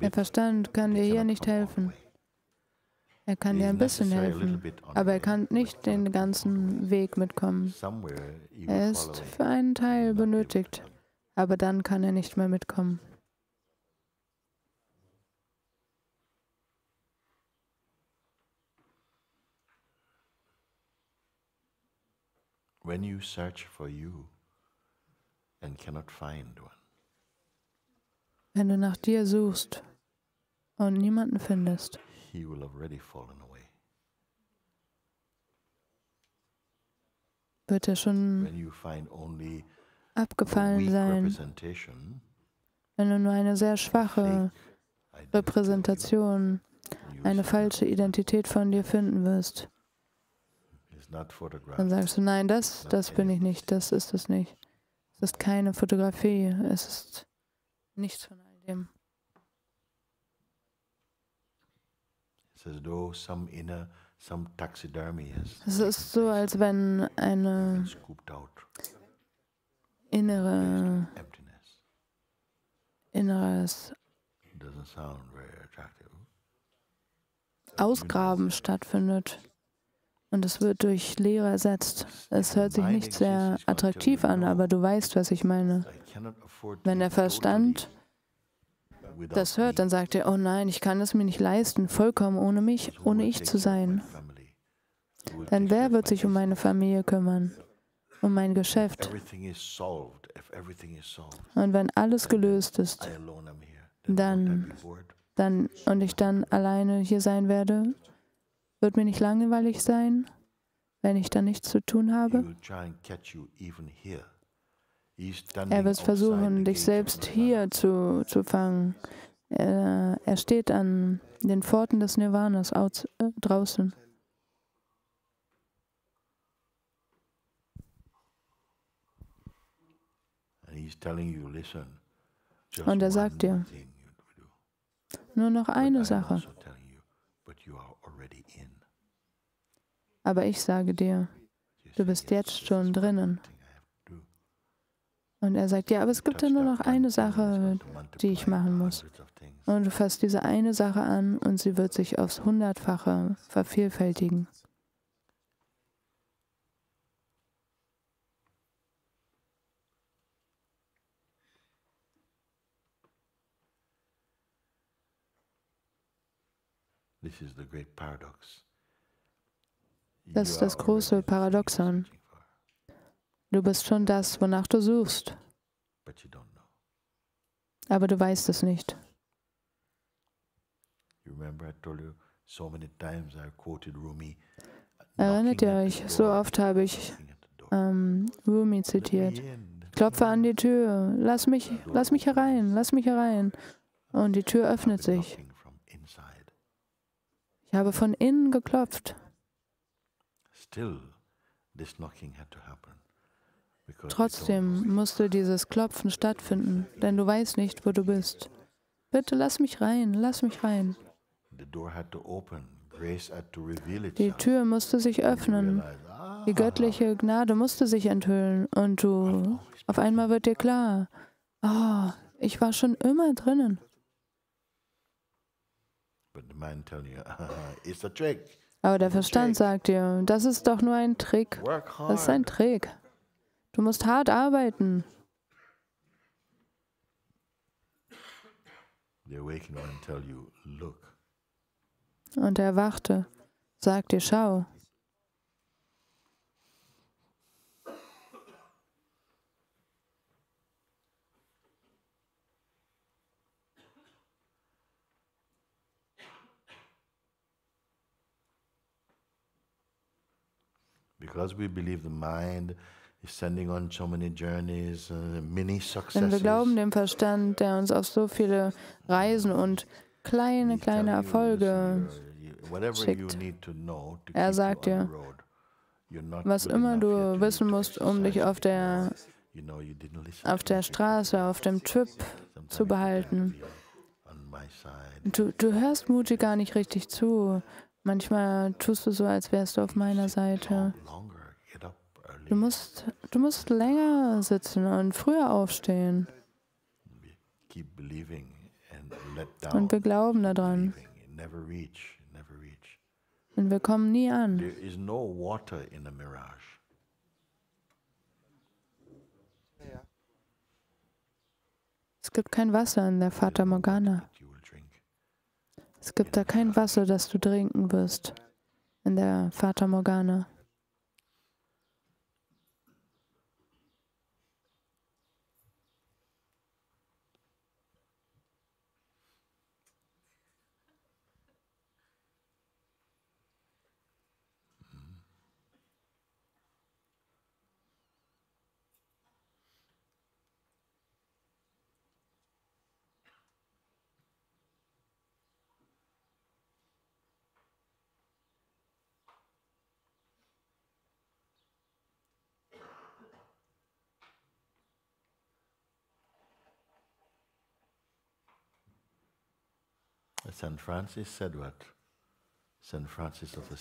Der Verstand kann dir hier nicht helfen. Er kann dir ein bisschen helfen, aber er kann nicht den ganzen Weg mitkommen. Er ist für einen Teil benötigt, aber dann kann er nicht mehr mitkommen. When you search for you and cannot find one, wenn du nach dir suchst und niemanden findest, wird er schon abgefallen sein. Wenn du nur eine sehr schwache Repräsentation, eine falsche Identität von dir finden wirst, dann sagst du, nein, das, das bin ich nicht, das ist es nicht. Es ist keine Fotografie, es ist nichts von dem. Es ist so, als wenn eine innere inneres Ausgraben stattfindet und es wird durch Leere ersetzt. Es hört sich nicht sehr attraktiv an, aber du weißt, was ich meine. Wenn der Verstand das hört, dann sagt er, oh nein, ich kann es mir nicht leisten, vollkommen ohne mich, ohne ich zu sein. Denn wer wird sich um meine Familie kümmern, um mein Geschäft? Und wenn alles gelöst ist, dann, dann und ich dann alleine hier sein werde, wird mir nicht langweilig sein, wenn ich dann nichts zu tun habe? Er wird versuchen, dich selbst hier zu, zu fangen. Er, er steht an den Pforten des Nirvanas aus, äh, draußen. Und er sagt dir, nur noch eine Sache. Also Aber ich sage dir, du bist jetzt schon drinnen. Und er sagt, ja, aber es gibt ja nur noch eine Sache, die ich machen muss. Und du fasst diese eine Sache an und sie wird sich aufs Hundertfache vervielfältigen. Das ist das große Paradoxon. Du bist schon das, wonach du suchst. Aber du weißt es nicht. Erinnert ihr euch, so oft habe ich ähm, Rumi zitiert. Klopfe an die Tür, lass mich, lass mich herein, lass mich herein. Und die Tür öffnet sich. Ich habe von innen geklopft. Still, this knocking had to happen. Trotzdem musste dieses Klopfen stattfinden, denn du weißt nicht, wo du bist. Bitte lass mich rein, lass mich rein. Die Tür musste sich öffnen. Die göttliche Gnade musste sich enthüllen und du, auf einmal wird dir klar, oh, ich war schon immer drinnen. Aber der Verstand sagt dir, das ist doch nur ein Trick. Das ist ein Trick. Du musst hart arbeiten. Und er erwachte, sagt dir, schau. Because we believe the mind Denn wir glauben dem Verstand, der uns auf so viele Reisen und kleine, kleine Erfolge schickt. Er sagt dir, was immer du wissen musst, um dich auf der, auf der Straße, auf dem Trip zu behalten. Du, du hörst Muji gar nicht richtig zu. Manchmal tust du so, als wärst du auf meiner Seite. Du musst, du musst länger sitzen und früher aufstehen. Und wir glauben daran. Und wir kommen nie an. Es gibt kein Wasser in der Fata Morgana. Es gibt da kein Wasser, das du trinken wirst in der Fata Morgana.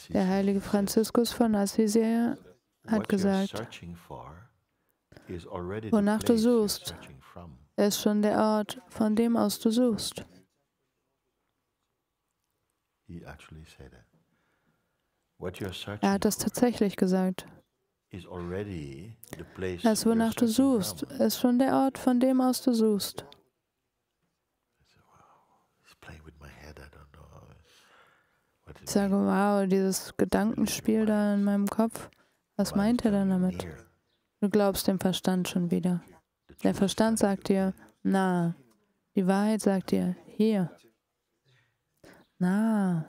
Der heilige Franziskus von Assisi hat gesagt, wonach du suchst, ist schon der Ort, von dem aus du suchst. Er hat das tatsächlich gesagt. Das, wonach du suchst, ist schon der Ort, von dem aus du suchst. Ich sage, wow, dieses Gedankenspiel da in meinem Kopf, was meint er denn damit? Du glaubst dem Verstand schon wieder. Der Verstand sagt dir, na. Die Wahrheit sagt dir, hier. Na.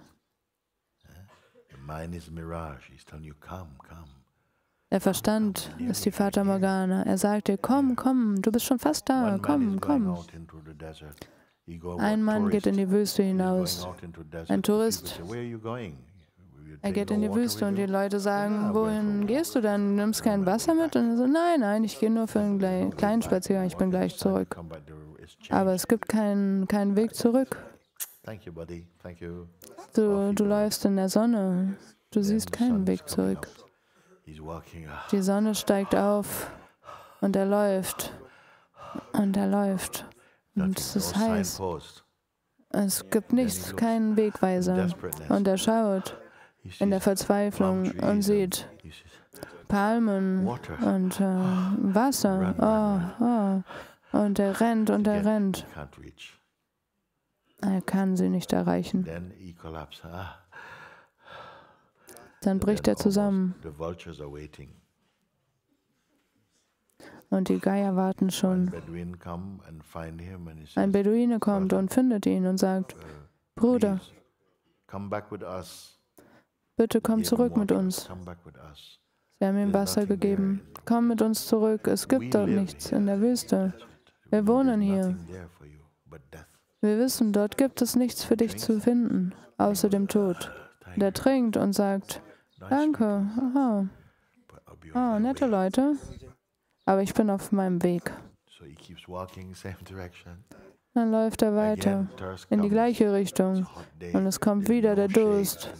Der Verstand ist die Fata Morgana. Er sagt dir, komm, komm, du bist schon fast da, komm, komm. Ein Mann geht in die Wüste hinaus. Ein Tourist. Er geht in die Wüste und die Leute sagen, wohin gehst du denn? Nimmst kein Wasser mit? Und er so, nein, nein, ich gehe nur für einen kleinen Spaziergang, ich bin gleich zurück. Aber es gibt keinen, keinen Weg zurück. Du, du läufst in der Sonne, du siehst keinen Weg zurück. Die Sonne steigt auf und er läuft und er läuft. Und es ist heiß. Es gibt nichts, keinen Wegweiser. Und er schaut in der Verzweiflung und sieht Palmen und äh, Wasser. Oh, oh. Und er rennt und er rennt. Er kann sie nicht erreichen. Ah. Dann bricht er zusammen. Und die Geier warten schon. Ein Beduine kommt und findet ihn und sagt, uh, Bruder, bitte komm zurück mit uns. Sie haben ihm Wasser gegeben. Komm mit uns zurück. Es gibt dort nichts in der Wüste. Wir wohnen hier. Wir wissen, dort gibt es nichts für dich zu finden, außer dem Tod. Der trinkt und sagt, danke, aha. Ah, nette Leute. Aber ich bin auf meinem Weg. Dann läuft er weiter in die gleiche Richtung. Und es kommt wieder der Durst.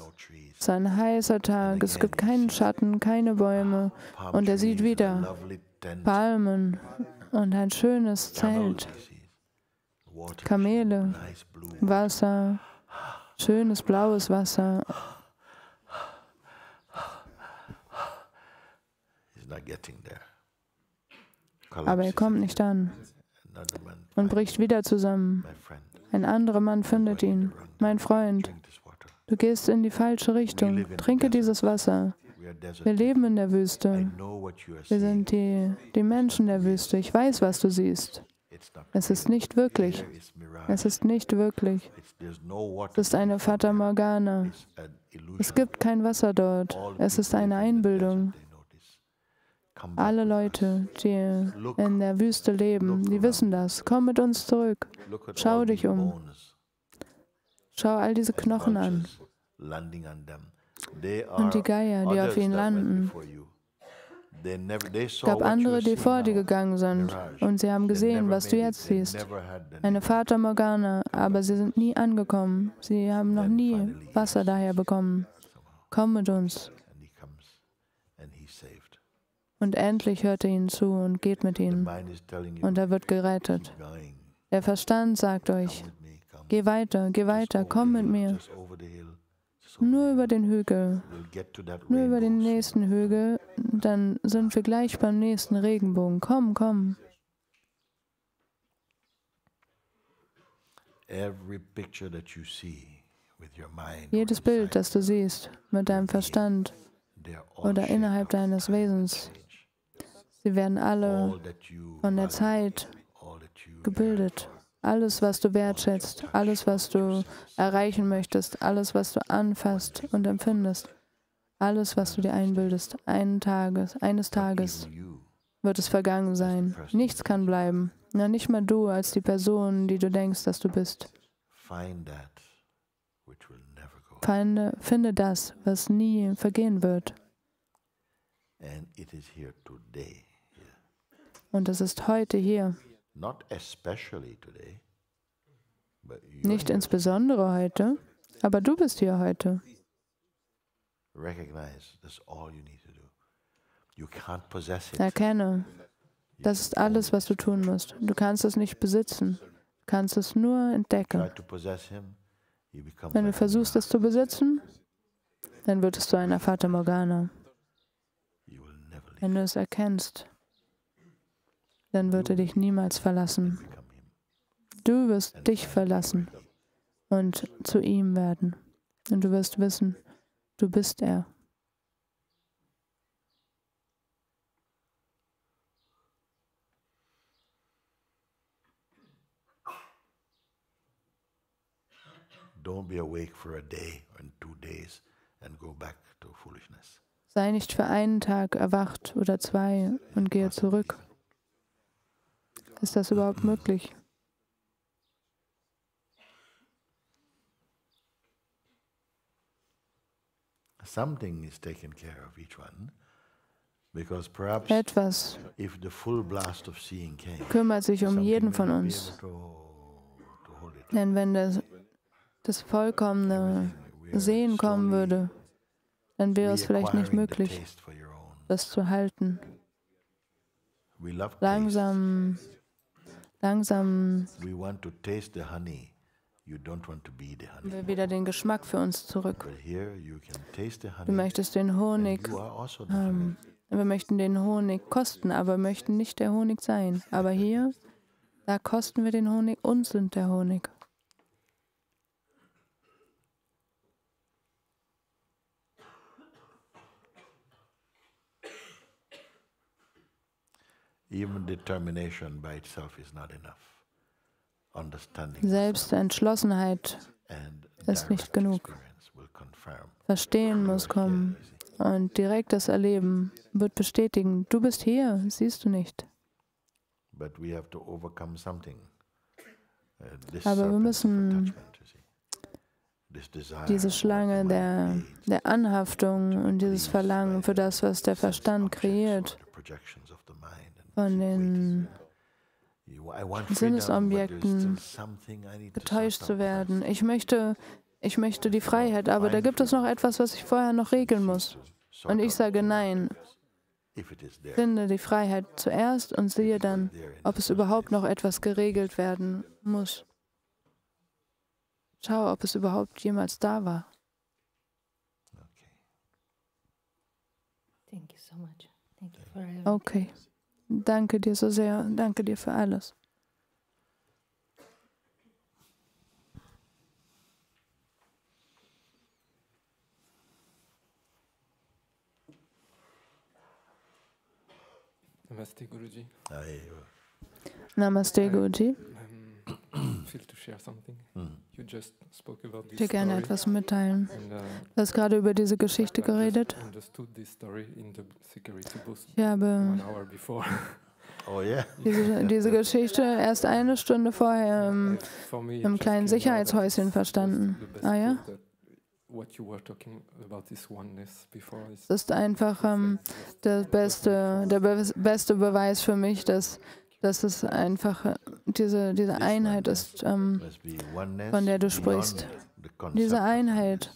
Es ist ein heißer Tag, es gibt keinen Schatten, keine Bäume. und er sieht wieder Palmen und ein schönes Zelt, Kamele, Wasser, schönes blaues Wasser. He's not getting there. Aber er kommt nicht an und bricht wieder zusammen. Ein anderer Mann findet ihn. Mein Freund, Du gehst in die falsche Richtung. Trinke dieses Wasser. Wir leben in der Wüste. Wir sind die, die Menschen der Wüste. Ich weiß, was du siehst. Es ist nicht wirklich. Es ist nicht wirklich. Es ist eine Fata Morgana. Es gibt kein Wasser dort. Es ist eine Einbildung. Alle Leute, die in der Wüste leben, die wissen das. Komm mit uns zurück. Schau dich um. Schau all diese Knochen an. Und die Geier, die auf ihn landen. Es gab andere, die vor dir gegangen sind und sie haben gesehen, was du jetzt siehst. Eine Fata Morgana, aber sie sind nie angekommen. Sie haben noch nie Wasser daher bekommen. Komm mit uns. Und endlich hört er ihnen zu und geht mit ihnen. Und er wird gerettet. Der Verstand sagt euch, geh weiter, geh weiter, komm mit mir. Nur über den Hügel, nur über den nächsten Hügel, dann sind wir gleich beim nächsten Regenbogen. Komm, komm. Jedes Bild, das du siehst mit deinem Verstand oder innerhalb deines Wesens, sie werden alle von der Zeit gebildet alles, was du wertschätzt, alles, was du erreichen möchtest, alles, was du anfasst und empfindest, alles, was du dir einbildest, eines Tages, eines Tages wird es vergangen sein. Nichts kann bleiben. Na, nicht mal du als die Person, die du denkst, dass du bist. Finde, finde das, was nie vergehen wird. Und es ist heute hier. Nicht insbesondere heute, aber du bist hier heute. Erkenne, das ist alles, was du tun musst. Du kannst es nicht besitzen, du kannst es nur entdecken. Wenn du versuchst, es zu besitzen, dann wird es zu einer Fata Morgana. Wenn du es erkennst, dann wird er dich niemals verlassen. Du wirst dich verlassen und zu ihm werden. Und du wirst wissen, du bist er. Sei nicht für einen Tag erwacht oder zwei und gehe zurück. Ist das überhaupt möglich? Etwas kümmert sich um jeden von uns. Denn wenn das, das vollkommene Sehen kommen würde, dann wäre es vielleicht nicht möglich, das zu halten. Langsam Langsam wir wieder den Geschmack für uns zurück. Du möchtest den Honig, ähm, wir möchten den Honig kosten, aber möchten nicht der Honig sein. Aber hier, da kosten wir den Honig und sind der Honig. Selbst Entschlossenheit ist nicht genug. Verstehen muss kommen. und direktes Erleben wird bestätigen, du bist hier, siehst du nicht. Uh, Aber wir müssen diese Schlange der, der Anhaftung und dieses Verlangen für das, was der Verstand kreiert, von den Sinnesobjekten getäuscht zu werden. Ich möchte, ich möchte die Freiheit, aber da gibt es noch etwas, was ich vorher noch regeln muss. Und ich sage nein. Finde die Freiheit zuerst und sehe dann, ob es überhaupt noch etwas geregelt werden muss. Schau, ob es überhaupt jemals da war. Okay. Danke dir so sehr. Danke dir für alles. Namaste Guruji. Namaste Guruji. Ich würde gerne etwas mitteilen. Uh, du hast gerade über diese Geschichte geredet. Ich habe oh, yeah. diese, diese, Geschichte erst eine Stunde vorher im, im kleinen Sicherheitshäuschen verstanden. Ah ja? Es ist einfach ähm, der, beste, der be beste Beweis für mich, dass, dass es einfach äh, diese, diese Einheit ist, ähm, von der du sprichst. Diese Einheit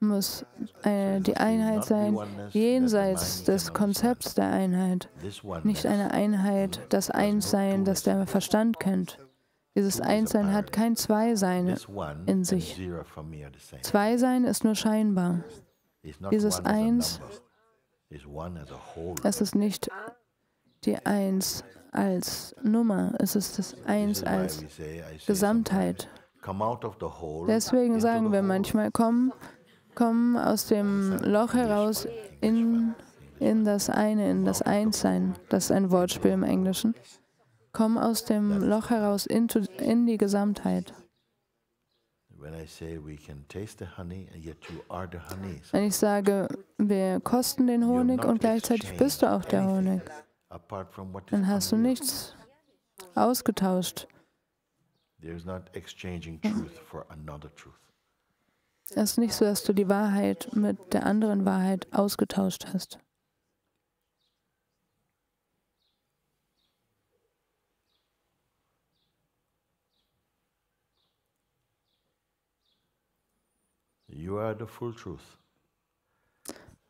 muss äh, die Einheit sein, jenseits des Konzepts der Einheit. Nicht eine Einheit, das Einssein, das der Verstand kennt. Dieses Einssein hat kein Zweisein in sich. Zweisein ist nur scheinbar. Dieses Eins, es ist nicht die Eins als Nummer, es ist das Eins als Gesamtheit. Deswegen sagen wir manchmal, komm, komm aus dem Loch heraus in, in das eine, in das Einssein. Das ist ein Wortspiel im Englischen. Komm aus dem Loch heraus into, in die Gesamtheit. Wenn ich sage, wir kosten den Honig und gleichzeitig bist du auch der Honig, dann hast du nichts ausgetauscht. Es ist nicht so, dass du die Wahrheit mit der anderen Wahrheit ausgetauscht hast.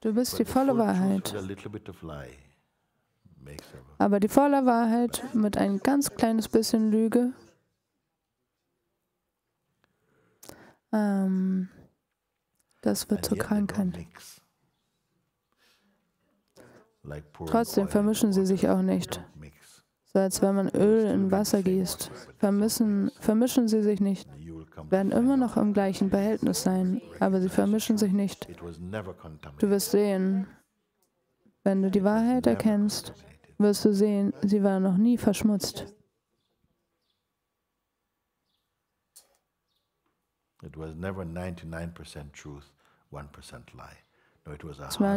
Du bist die volle Wahrheit. Aber die volle Wahrheit mit ein ganz kleines bisschen Lüge, ähm, das wird zur Krankheit. Trotzdem vermischen sie sich auch nicht. So als wenn man Öl in Wasser gießt. Vermissen, vermischen sie sich nicht werden immer noch im gleichen Behältnis sein, aber sie vermischen sich nicht. Du wirst sehen, wenn du die Wahrheit erkennst, wirst du sehen, sie war noch nie verschmutzt. Es war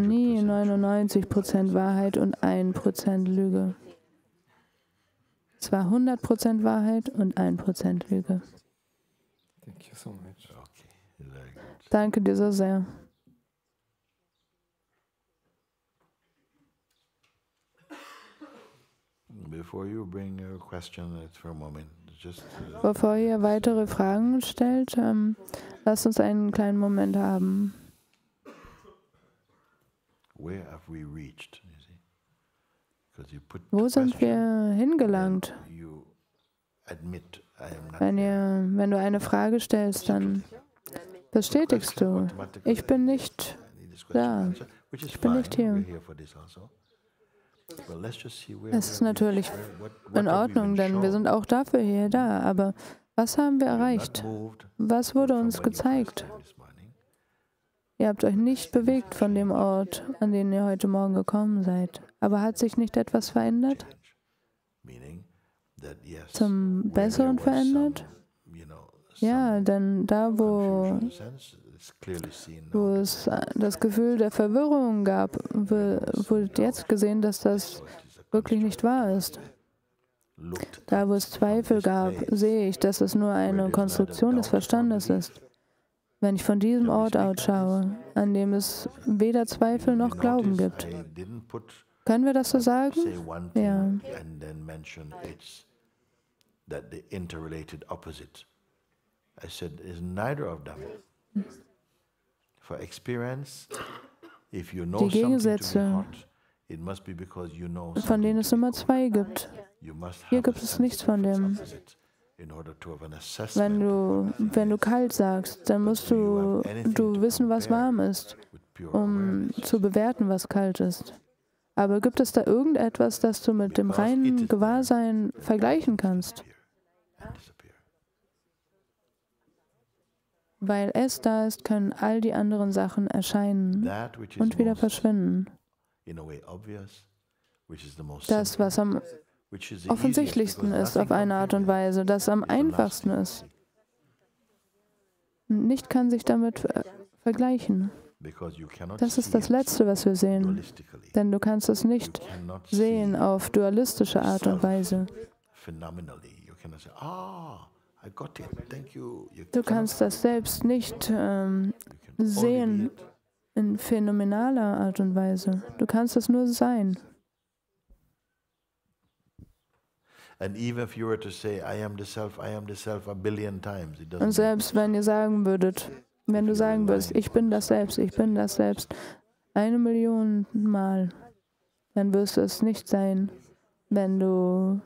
nie 99% Wahrheit und 1% Lüge. Es war 100% Wahrheit und 1% Lüge. Thank you so much. Okay, very good. Danke dir so sehr. Before you bring your question uh, for a moment, just, uh, Bevor ihr weitere Fragen stellt, ähm, lasst uns einen kleinen Moment haben. Wo sind wir hingelangt? Wenn, ihr, wenn du eine Frage stellst, dann bestätigst du, ich bin nicht da, ich bin nicht hier. Es ist natürlich in Ordnung, denn wir sind auch dafür hier da, aber was haben wir erreicht? Was wurde uns gezeigt? Ihr habt euch nicht bewegt von dem Ort, an den ihr heute Morgen gekommen seid. Aber hat sich nicht etwas verändert? zum Besseren verändert? Ja, denn da, wo, wo es das Gefühl der Verwirrung gab, wird jetzt gesehen, dass das wirklich nicht wahr ist. Da, wo es Zweifel gab, sehe ich, dass es nur eine Konstruktion des Verstandes ist. Wenn ich von diesem Ort aus schaue, an dem es weder Zweifel noch Glauben gibt, können wir das so sagen? Ja that the interrelated opposite. I said, is neither of them. For experience, if you know Die Gegensätze, von denen es immer zwei gibt. Hier gibt es nichts von dem. Wenn du, wenn du kalt sagst, dann musst du, du wissen, was warm ist, um zu bewerten, was kalt ist. Aber gibt es da irgendetwas, das du mit dem reinen Gewahrsein vergleichen kannst? Weil es da ist, können all die anderen Sachen erscheinen und wieder verschwinden. das, was am offensichtlichsten ist auf eine Art und Weise, das am einfachsten ist. Nicht kann sich damit vergleichen. Das ist das Letzte, was wir sehen. Denn du kannst es nicht sehen auf dualistische Art und Weise. Ah, du kannst das selbst nicht ähm, sehen in phänomenaler Art und Weise. Du kannst es nur sein. Und selbst wenn ihr sagen würdet, wenn du sagen würdest, ich bin das Selbst, ich bin das Selbst, eine Million Mal, dann wirst du es nicht sein, wenn du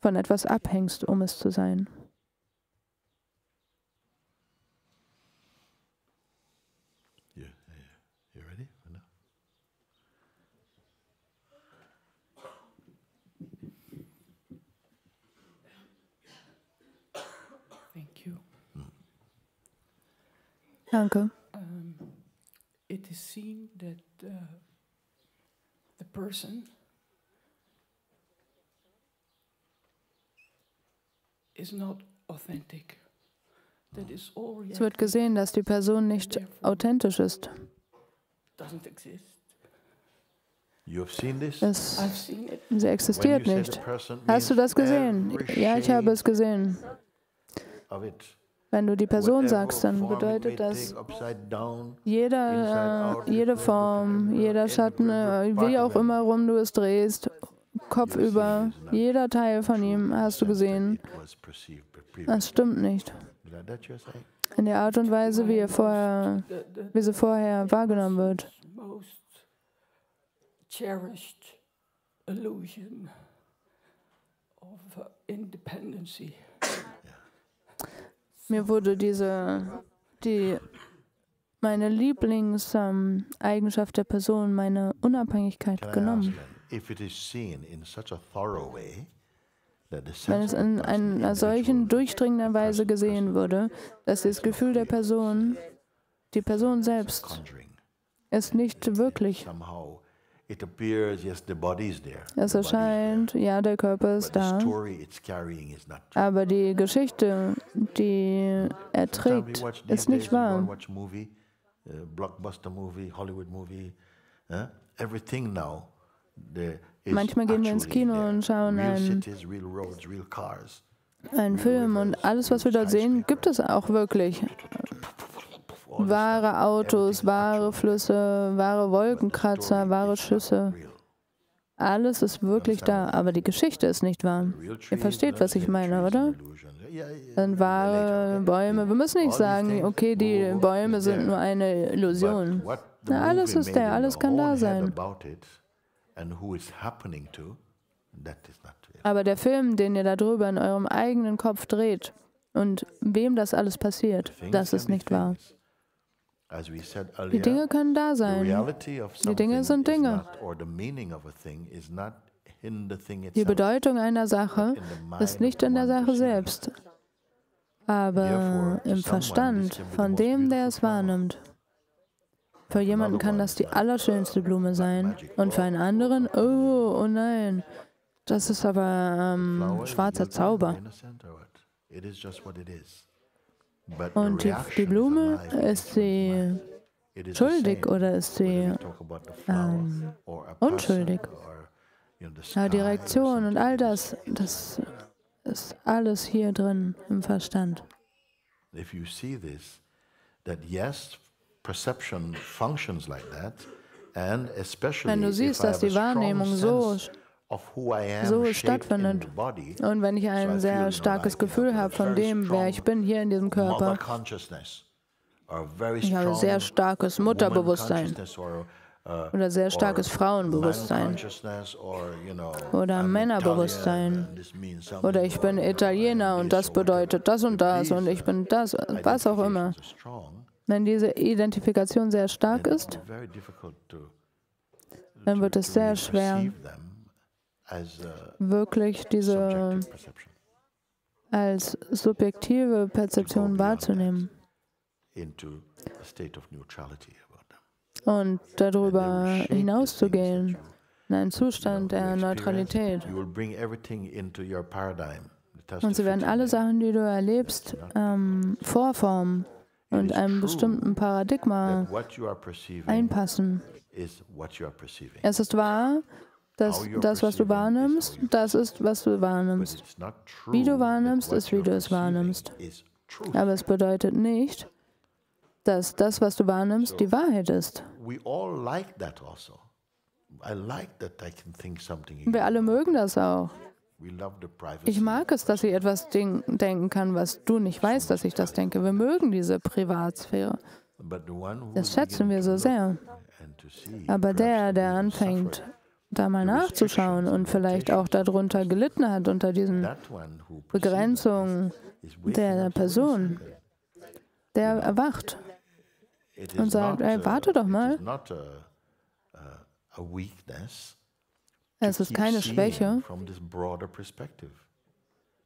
von etwas abhängst, um es zu sein. Danke. Um, it is seen that uh, the person is not authentic. That is all es wird gesehen, dass die Person nicht authentisch ist. Es, sie existiert nicht. Hast du das gesehen? Ja, ich habe es gesehen. Wenn du die Person sagst, dann bedeutet das, jeder, jede Form, jeder Schatten, äh, wie auch immer rum du es drehst, Kopf über, jeder Teil von ihm hast du gesehen. Das stimmt nicht. In der Art und Weise, wie, er vorher, wie sie vorher wahrgenommen wird. cherished illusion of uh, independency. Mir wurde diese, die, meine Lieblingseigenschaft ähm, der Person, meine Unabhängigkeit genommen. Wenn es in einer solchen durchdringenden Weise gesehen würde, dass das Gefühl der Person, die Person selbst, ist nicht wirklich. es erscheint, ja, der Körper ist da, aber die Geschichte, die er trägt, ist nicht wahr. Manchmal gehen wir ins Kino und schauen einen, einen Film und alles, was wir dort sehen, gibt es auch wirklich wahre Autos, wahre Flüsse, wahre Wolkenkratzer, wahre Schüsse. Alles ist wirklich da, aber die Geschichte ist nicht wahr. Ihr versteht, was ich meine, oder? Dann wahre Bäume. Wir müssen nicht sagen, okay, die Bäume sind nur eine Illusion. Na, alles ist da, alles kann da sein. Aber der Film, den ihr da drüber in eurem eigenen Kopf dreht und wem das alles passiert, das ist nicht wahr. Die Dinge können da sein. Die Dinge sind Dinge. Die Bedeutung einer Sache ist nicht in der Sache selbst, aber im Verstand von dem, der es wahrnimmt. Für jemanden kann das die allerschönste Blume sein. Und für einen anderen, oh, oh nein, das ist aber ähm, schwarzer Zauber. Und die, die Blume, ist sie schuldig oder ist sie ähm, unschuldig? Ja, die Reaktion und all das, das ist alles hier drin im Verstand. Wenn du siehst, dass die Wahrnehmung so so stattfindet. Und wenn ich ein sehr starkes Gefühl habe von dem, wer ich bin hier in diesem Körper, ich habe sehr starkes Mutterbewusstsein uh, oder sehr starkes Frauenbewusstsein oder Männerbewusstsein oder ich bin Italiener und das bedeutet das und das und ich bin das, was auch immer. Wenn diese Identifikation sehr stark ist, dann wird es sehr schwer, wirklich diese als subjektive Perzeption wahrzunehmen. und darüber hinauszugehen in einen Zustand der Neutralität. Und sie werden alle Sachen, die du erlebst, ähm, vorformen und einem bestimmten Paradigma einpassen. Es ist wahr, dass das, was du wahrnimmst, das ist, was du wahrnimmst. Wie du wahrnimmst, ist, wie du es wahrnimmst. Aber es bedeutet nicht, dass das, was du wahrnimmst, die Wahrheit ist. Also. Wir alle mögen das auch. Ich mag es, dass ich etwas denken kann, was du nicht weißt, dass ich das denke. Wir mögen diese Privatsphäre. Das schätzen wir so sehr. Aber der, der anfängt, da mal nachzuschauen und vielleicht auch darunter gelitten hat, unter diesen Begrenzungen der Person, der erwacht und sagt, ey, warte doch mal. Es ist keine Schwäche,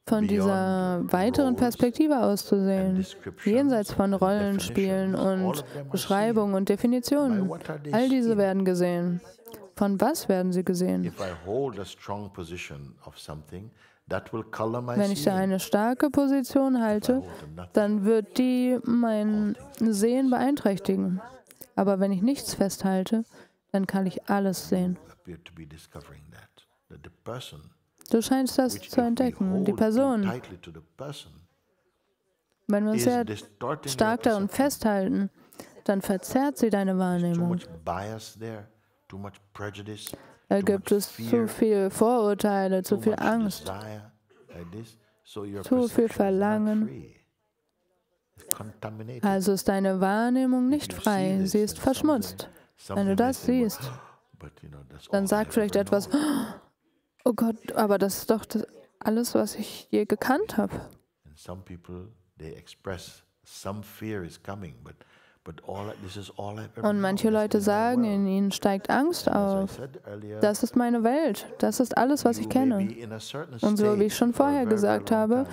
von dieser weiteren Perspektive auszusehen, jenseits von Rollenspielen und Beschreibungen und Definitionen. All diese werden gesehen. Von was werden sie gesehen? Wenn ich da eine starke Position halte, dann wird die mein Sehen beeinträchtigen. Aber wenn ich nichts festhalte, dann kann ich alles sehen. Du scheinst das zu entdecken. Und die Person, wenn wir uns sehr stark daran festhalten, dann verzerrt sie deine Wahrnehmung. Da gibt es zu viele Vorurteile, zu viel Angst, zu viel Verlangen. Also ist deine Wahrnehmung nicht frei, sie ist verschmutzt. Wenn du das siehst, dann sagt vielleicht etwas, oh Gott, aber das ist doch das alles, was ich je gekannt habe. Und manche Leute sagen, in ihnen steigt Angst auf. Das ist meine Welt. Das ist alles, was ich kenne. Und so wie ich schon vorher gesagt habe,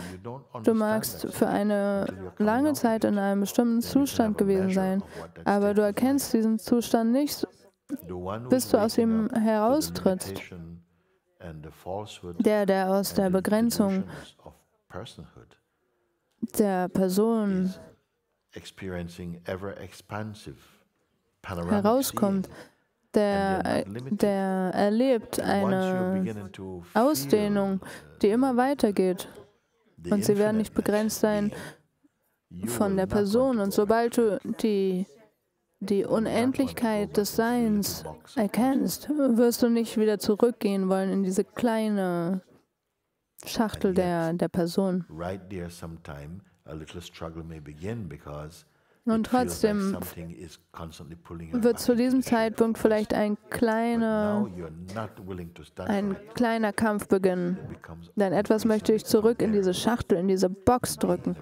du magst für eine lange Zeit in einem bestimmten Zustand gewesen sein, aber du erkennst diesen Zustand nicht, bis du aus ihm heraustrittst. Der, der aus der Begrenzung der Person herauskommt, der, der erlebt eine Ausdehnung, die immer weitergeht. Und sie werden nicht begrenzt sein von der Person. Und sobald du die, die Unendlichkeit des Seins erkennst, wirst du nicht wieder zurückgehen wollen in diese kleine Schachtel der, der Person. Und trotzdem wird zu diesem Zeitpunkt vielleicht ein kleiner, ein kleiner Kampf beginnen. Denn etwas möchte ich zurück in diese Schachtel, in diese Box drücken.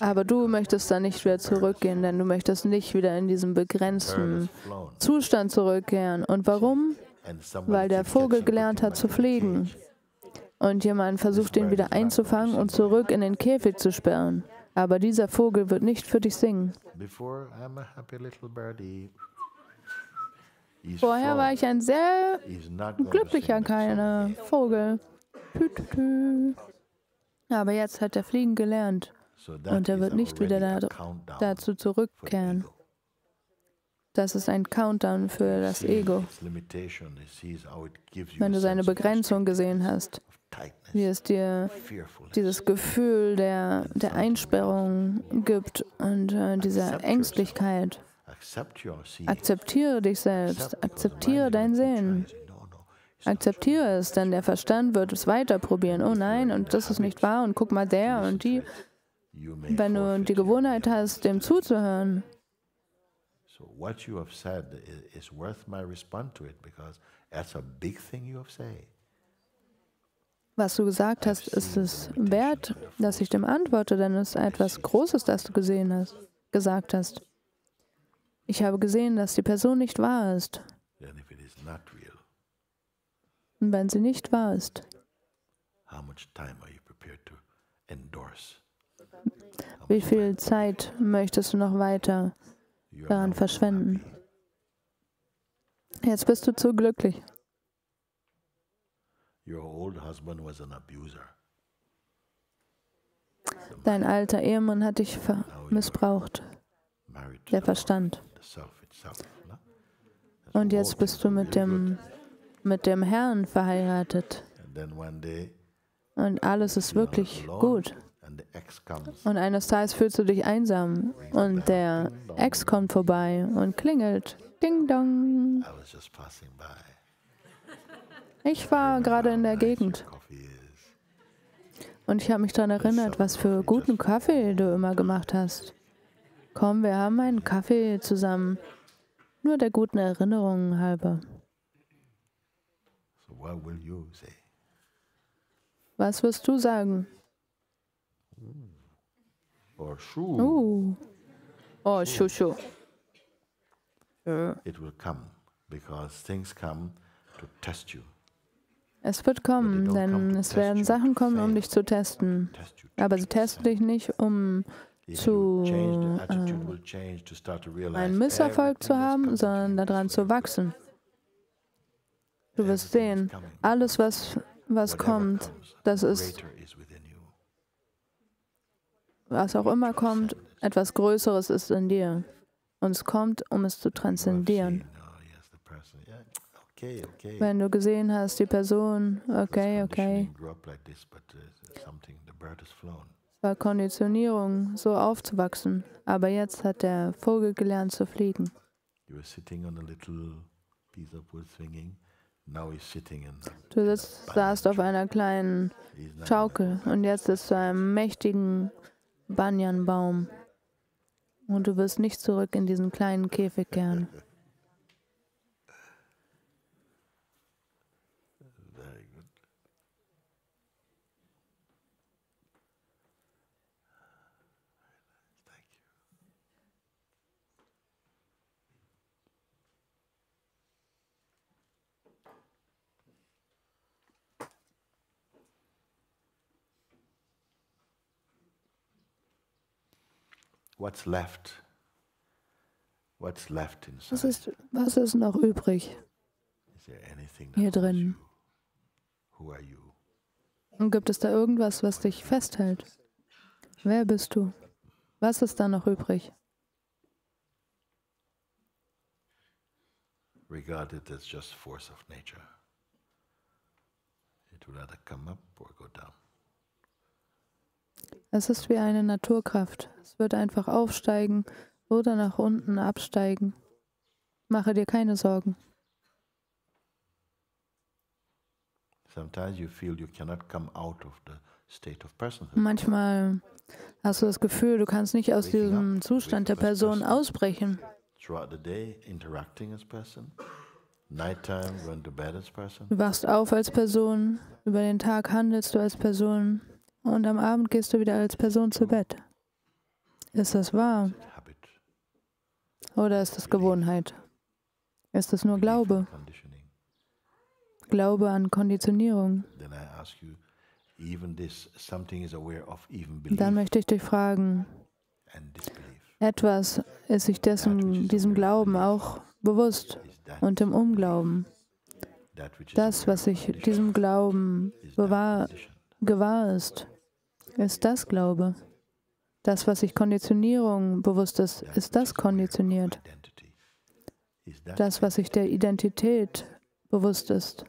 Aber du möchtest da nicht wieder zurückgehen, denn du möchtest nicht wieder in diesen begrenzten Zustand zurückkehren. Und warum? Weil der Vogel gelernt hat zu fliegen. Und jemand versucht, ihn wieder einzufangen und zurück in den Käfig zu sperren. Aber dieser Vogel wird nicht für dich singen. Vorher war ich ein sehr glücklicher kleiner Vogel. Aber jetzt hat er fliegen gelernt und er wird nicht wieder dazu zurückkehren. Das ist ein Countdown für das Ego. Wenn du seine Begrenzung gesehen hast, wie es dir dieses Gefühl der, der Einsperrung gibt und äh, dieser Ängstlichkeit. Akzeptiere dich selbst, akzeptiere dein Sehen. Akzeptiere es, denn der Verstand wird es weiter probieren. Oh nein, und das ist nicht wahr, und guck mal der und die. Wenn du die Gewohnheit hast, dem zuzuhören, So what you have said is worth my response to it because that's a big thing you have said. Was du gesagt hast, ist es wert, dass ich dem antworte, denn es ist etwas Großes, das du gesehen hast, gesagt hast. Ich habe gesehen, dass die Person nicht wahr ist. Und wenn sie nicht wahr ist, wie viel Zeit möchtest du noch weiter daran verschwenden? Jetzt bist du zu glücklich. Dein alter Ehemann hat dich missbraucht. Der Verstand. Und jetzt bist du mit dem, mit dem Herrn verheiratet. Und alles ist wirklich gut. Und eines Tages fühlst du dich einsam und der Ex kommt vorbei und klingelt. Ding dong. Ich war gerade in der Gegend. Und ich habe mich daran erinnert, was für guten Kaffee du immer gemacht hast. Komm, wir haben einen Kaffee zusammen. Nur der guten Erinnerungen halber. Was wirst du sagen? Uh. Oh, Shushu. It will come because things come to test you. Es wird kommen, denn es werden Sachen kommen, um dich zu testen. Aber sie testen dich nicht, um zu äh, einen Misserfolg zu haben, sondern daran zu wachsen. Du wirst sehen, alles, was, was kommt, das ist, was auch immer kommt, etwas Größeres ist in dir. Und es kommt, um es zu transzendieren. Wenn du gesehen hast, die Person, okay, okay. Es war Konditionierung, so aufzuwachsen. Aber jetzt hat der Vogel gelernt zu fliegen. Du sitzt, saßt auf einer kleinen Schaukel und jetzt sitzt du einem mächtigen Banyanbaum. Und du wirst nicht zurück in diesen kleinen Käfig kehren. What's left? What's left inside? Was ist, was ist noch übrig hier drin? Und gibt es da irgendwas, was dich festhält? Wer bist du? Was ist da noch übrig? Regarded as just force of nature. It will either come up or go down. Es ist wie eine Naturkraft. Es wird einfach aufsteigen oder nach unten absteigen. Mache dir keine Sorgen. Manchmal hast du das Gefühl, du kannst nicht aus diesem Zustand der Person ausbrechen. Du wachst auf als Person, über den Tag handelst du als Person, und am Abend gehst du wieder als Person zu Bett. Ist das wahr? Oder ist das Gewohnheit? Ist das nur Glaube? Glaube an Konditionierung. Dann möchte ich dich fragen, etwas ist sich dessen, diesem Glauben auch bewusst und im Unglauben. Das, was sich diesem Glauben bewahr, gewahr ist, ist das Glaube. Das, was sich Konditionierung bewusst ist, ist das konditioniert. Das, was sich der Identität bewusst ist,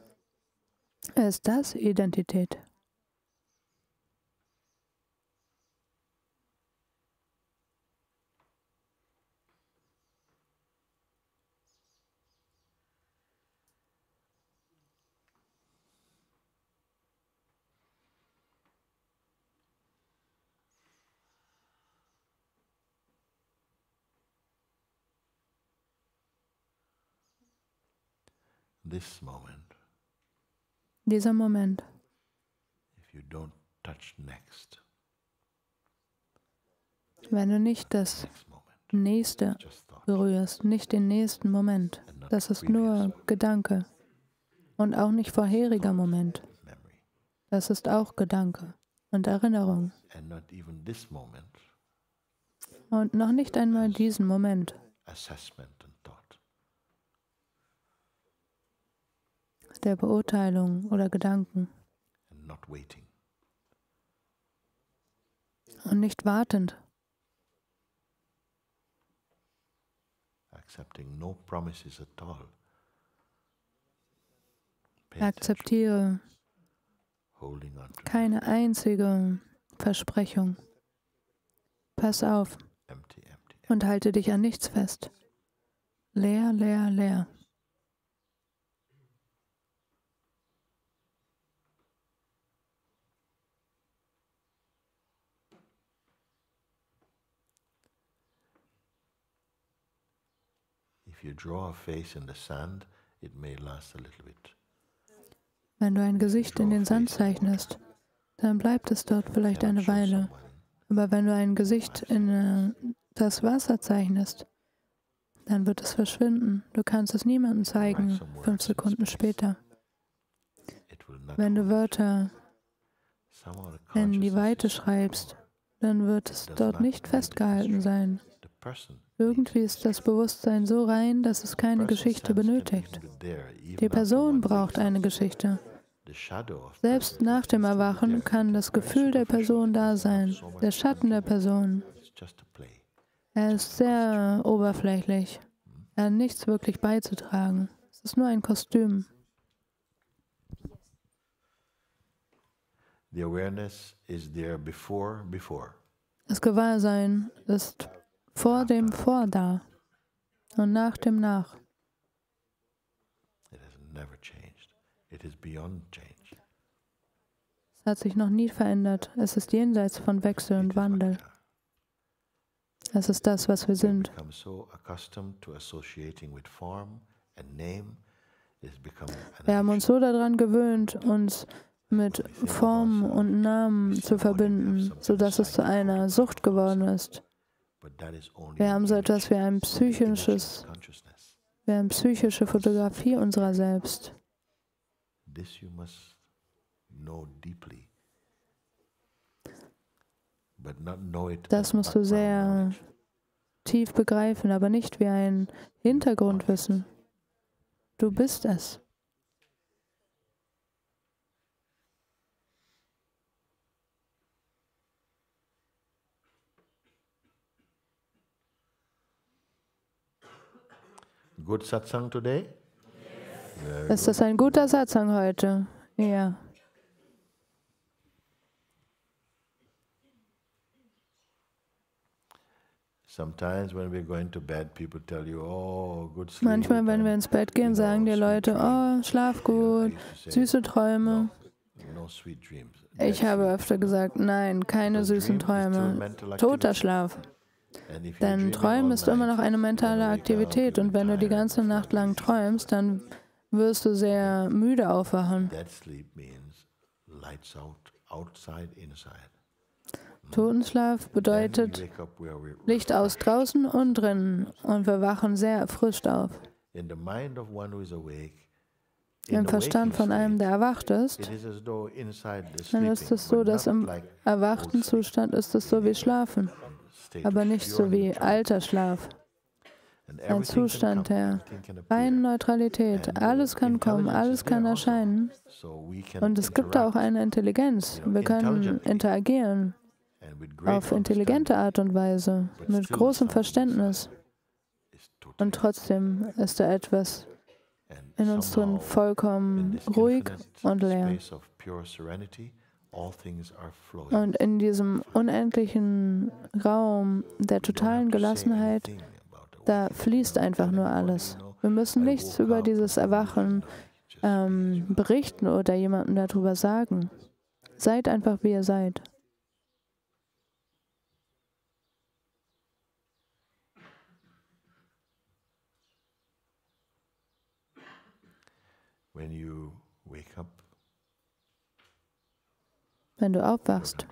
ist das Identität. This moment, dieser Moment, if you don't touch next, wenn du nicht das nächste berührst, nicht den nächsten Moment, das ist nur Gedanke. Und auch nicht vorheriger Moment. Das ist auch Gedanke und Erinnerung. Und noch nicht einmal diesen Moment der Beurteilung oder Gedanken. Und nicht wartend. Akzeptiere keine einzige Versprechung. Pass auf und halte dich an nichts fest. Leer, leer, leer. Wenn du ein Gesicht in den Sand zeichnest, dann bleibt es dort vielleicht eine Weile. Aber wenn du ein Gesicht in äh, das Wasser zeichnest, dann wird es verschwinden. Du kannst es niemandem zeigen, fünf Sekunden später. Wenn du Wörter in die Weite schreibst, dann wird es dort nicht festgehalten sein. Irgendwie ist das Bewusstsein so rein, dass es keine Geschichte benötigt. Die Person braucht eine Geschichte. Selbst nach dem Erwachen kann das Gefühl der Person da sein, der Schatten der Person. Er ist sehr oberflächlich. Er hat nichts wirklich beizutragen. Es ist nur ein Kostüm. Das Gewahrsein ist vor dem Vor da und nach dem Nach. Es hat sich noch nie verändert. Es ist jenseits von Wechsel und Wandel. Es ist das, was wir sind. Wir haben uns so daran gewöhnt, uns mit Formen und Namen zu verbinden, sodass es zu einer Sucht geworden ist. Wir haben so etwas wie ein psychisches, wie eine psychische Fotografie unserer selbst. Das musst du sehr tief begreifen, aber nicht wie ein Hintergrundwissen. Du bist es. Good Satsang today? Ist das ein guter Satsang heute? Ja. Manchmal, wenn wir ins Bett gehen, sagen die Leute, oh, schlaf gut, süße Träume. Ich habe öfter gesagt, nein, keine süßen Träume, toter Schlaf. Denn Träumen ist immer noch eine mentale Aktivität. Und wenn du die ganze Nacht lang träumst, dann wirst du sehr müde aufwachen. Totenschlaf bedeutet Licht aus draußen und drinnen. Und wir wachen sehr erfrischt auf. Im Verstand von einem, der erwacht ist, dann ist es so, dass im erwachten Zustand ist es so wie Schlafen, aber nicht so wie alter Schlaf. Ein Zustand der reinen Neutralität. Alles kann kommen, alles kann erscheinen. Und es gibt auch eine Intelligenz. Wir können interagieren auf intelligente Art und Weise, mit großem Verständnis. Und trotzdem ist da etwas in uns drin vollkommen ruhig und leer. Und in diesem unendlichen Raum der totalen Gelassenheit, da fließt einfach nur alles. Wir müssen nichts über dieses Erwachen ähm, berichten oder jemandem darüber sagen. Seid einfach, wie ihr seid. Wenn du aufwachst,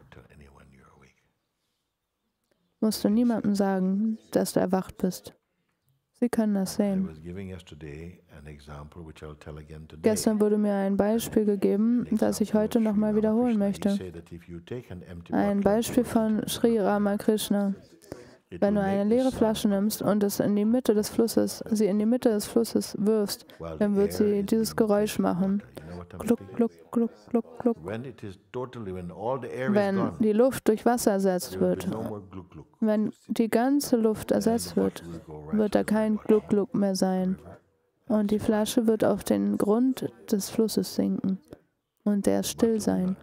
musst du niemandem sagen, dass du erwacht bist. Sie können das sehen. Gestern wurde mir ein Beispiel gegeben, das ich heute nochmal wiederholen möchte. Ein Beispiel von Sri Ramakrishna. Wenn du eine leere Flasche nimmst und es in die Mitte des Flusses, sie in die Mitte des Flusses wirfst, dann wird sie dieses Geräusch machen. Gluck, gluck, gluck, gluck, gluck. Wenn die Luft durch Wasser ersetzt wird, wenn die ganze Luft ersetzt wird, wird da kein Gluck, Gluck mehr sein. Und die Flasche wird auf den Grund des Flusses sinken und der still sein.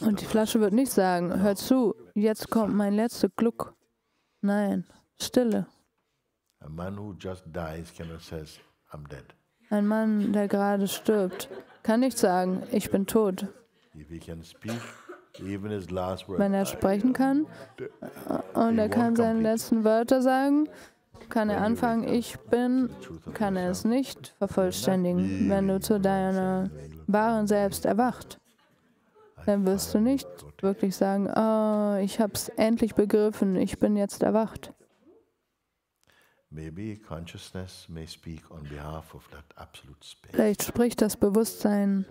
Und die Flasche wird nicht sagen, hör zu, jetzt kommt mein letzter Gluck. Nein, Stille. Ein Mann, der gerade stirbt, kann nicht sagen, ich bin tot. Wenn er sprechen kann und er kann seine letzten Wörter sagen, kann er anfangen, ich bin, kann er es nicht vervollständigen, wenn du zu deiner wahren Selbst erwacht dann wirst du nicht wirklich sagen, oh, ich habe es endlich begriffen, ich bin jetzt erwacht. Vielleicht spricht das Bewusstsein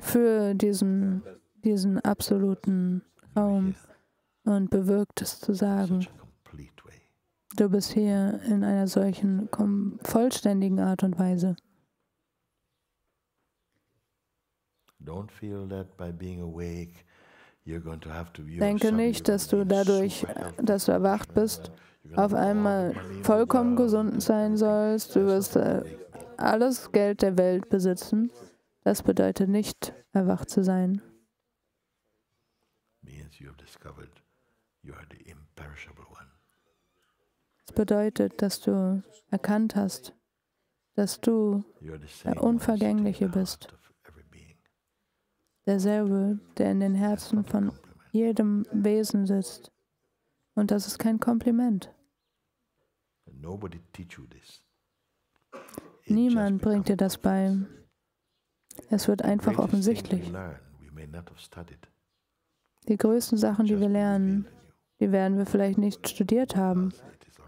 für diesen, diesen absoluten Raum und bewirkt es zu sagen. Du bist hier in einer solchen vollständigen Art und Weise. Denke nicht, dass du dadurch, dass du erwacht bist, auf einmal vollkommen gesund sein sollst. Du wirst äh, alles Geld der Welt besitzen. Das bedeutet nicht, erwacht zu sein. Es bedeutet, dass du erkannt hast, dass du der Unvergängliche bist derselbe, der in den Herzen von jedem Wesen sitzt. Und das ist kein Kompliment. Niemand bringt dir das bei. Es wird einfach offensichtlich. Die größten Sachen, die wir lernen, die werden wir vielleicht nicht studiert haben,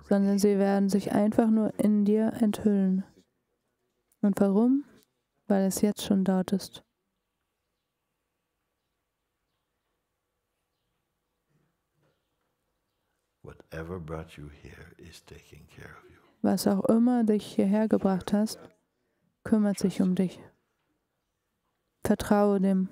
sondern sie werden sich einfach nur in dir enthüllen. Und warum? Weil es jetzt schon dort ist. Was auch immer dich hierher gebracht hast, kümmert sich um dich. Vertraue dem.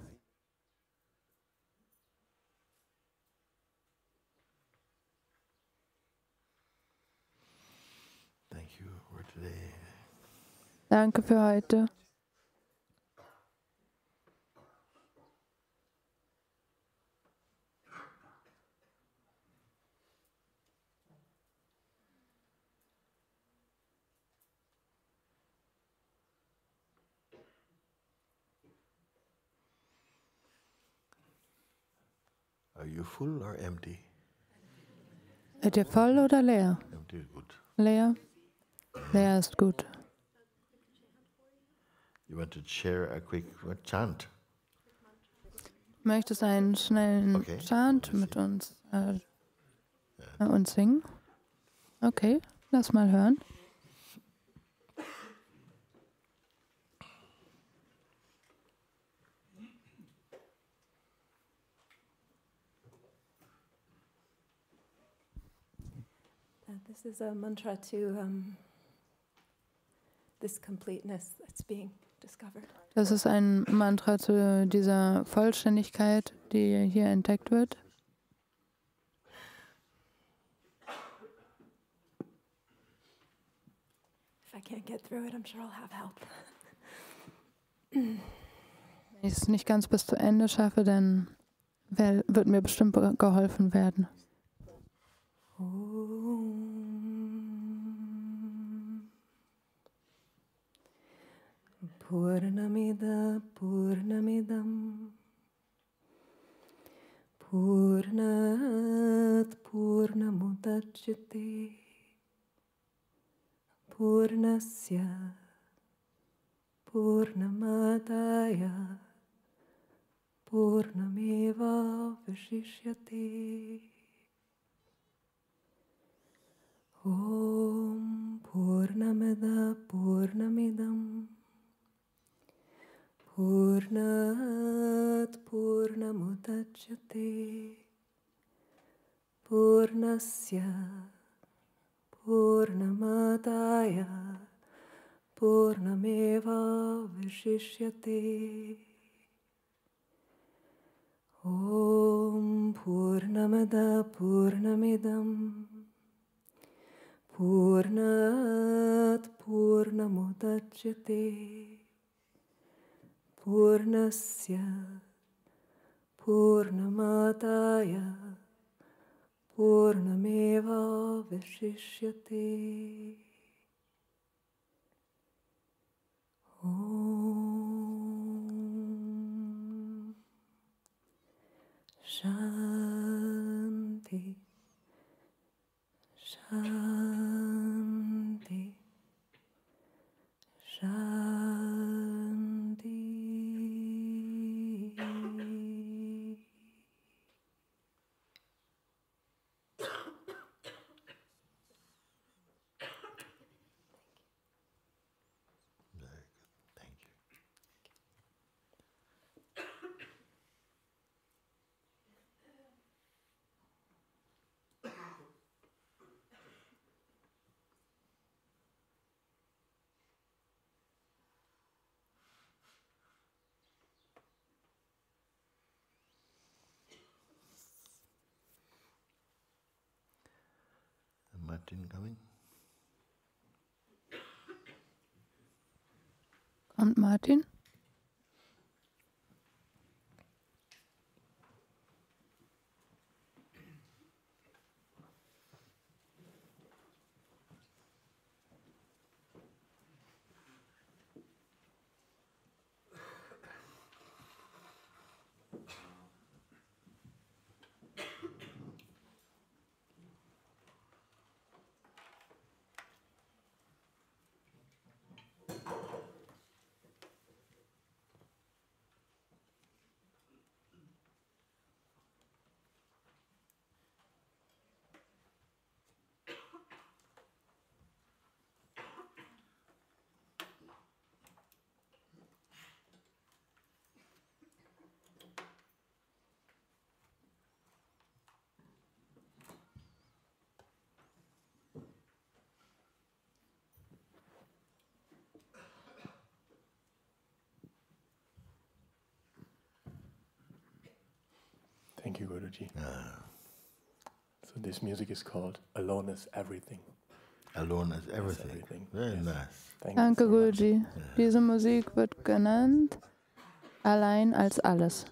Danke für heute. Seid ihr voll oder leer? Leer? Leer ist gut. You want to share a quick chant? Möchtest einen schnellen okay. Chant mit uns, äh, uns singen? Okay, lass mal hören. This is a mantra to um, this completeness that's being discovered. Das ist ein Mantra zu dieser Vollständigkeit, die hier entdeckt wird. If I can't get through it, I'm sure I'll have help. Wenn ich es nicht ganz bis zu Ende schaffe, dann wird mir bestimmt geholfen werden. Purnamida पूर्णमिदं पूर्णात् पूर्णमुदच्यते। पूर्णस्य पूर्णमादाय पूर्णमेवावशिष्यते। ॐ पूर्णमेद पूर्णमिदम्। पूर्णात् पूर्णमुदच्यते। पूर्णस्य पूर्णमादाय पूर्णमेवावशिष्यते। ॐ पूर्णमद पूर्णमिदं। पूर्णात् पूर्णमुदच्यते। पूर्णस्य पूर्णमादाय पूर्णमेवावशिष्यते ॐ शान्ति शान्ति शान्ति Martin going? And Martin? Thank you, Guruji. So this music is called Alone is Everything. Alone as Is everything. everything. Very Yes. nice. Thank Danke, you so much. Guruji. Diese Musik wird genannt Allein als alles.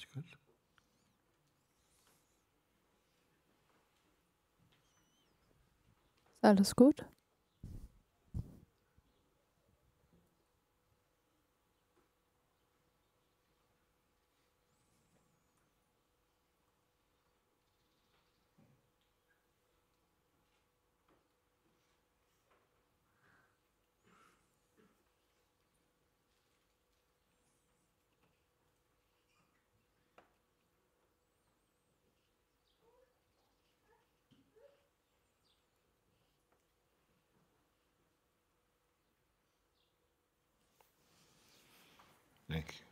That's good. Alles gut? Thank you.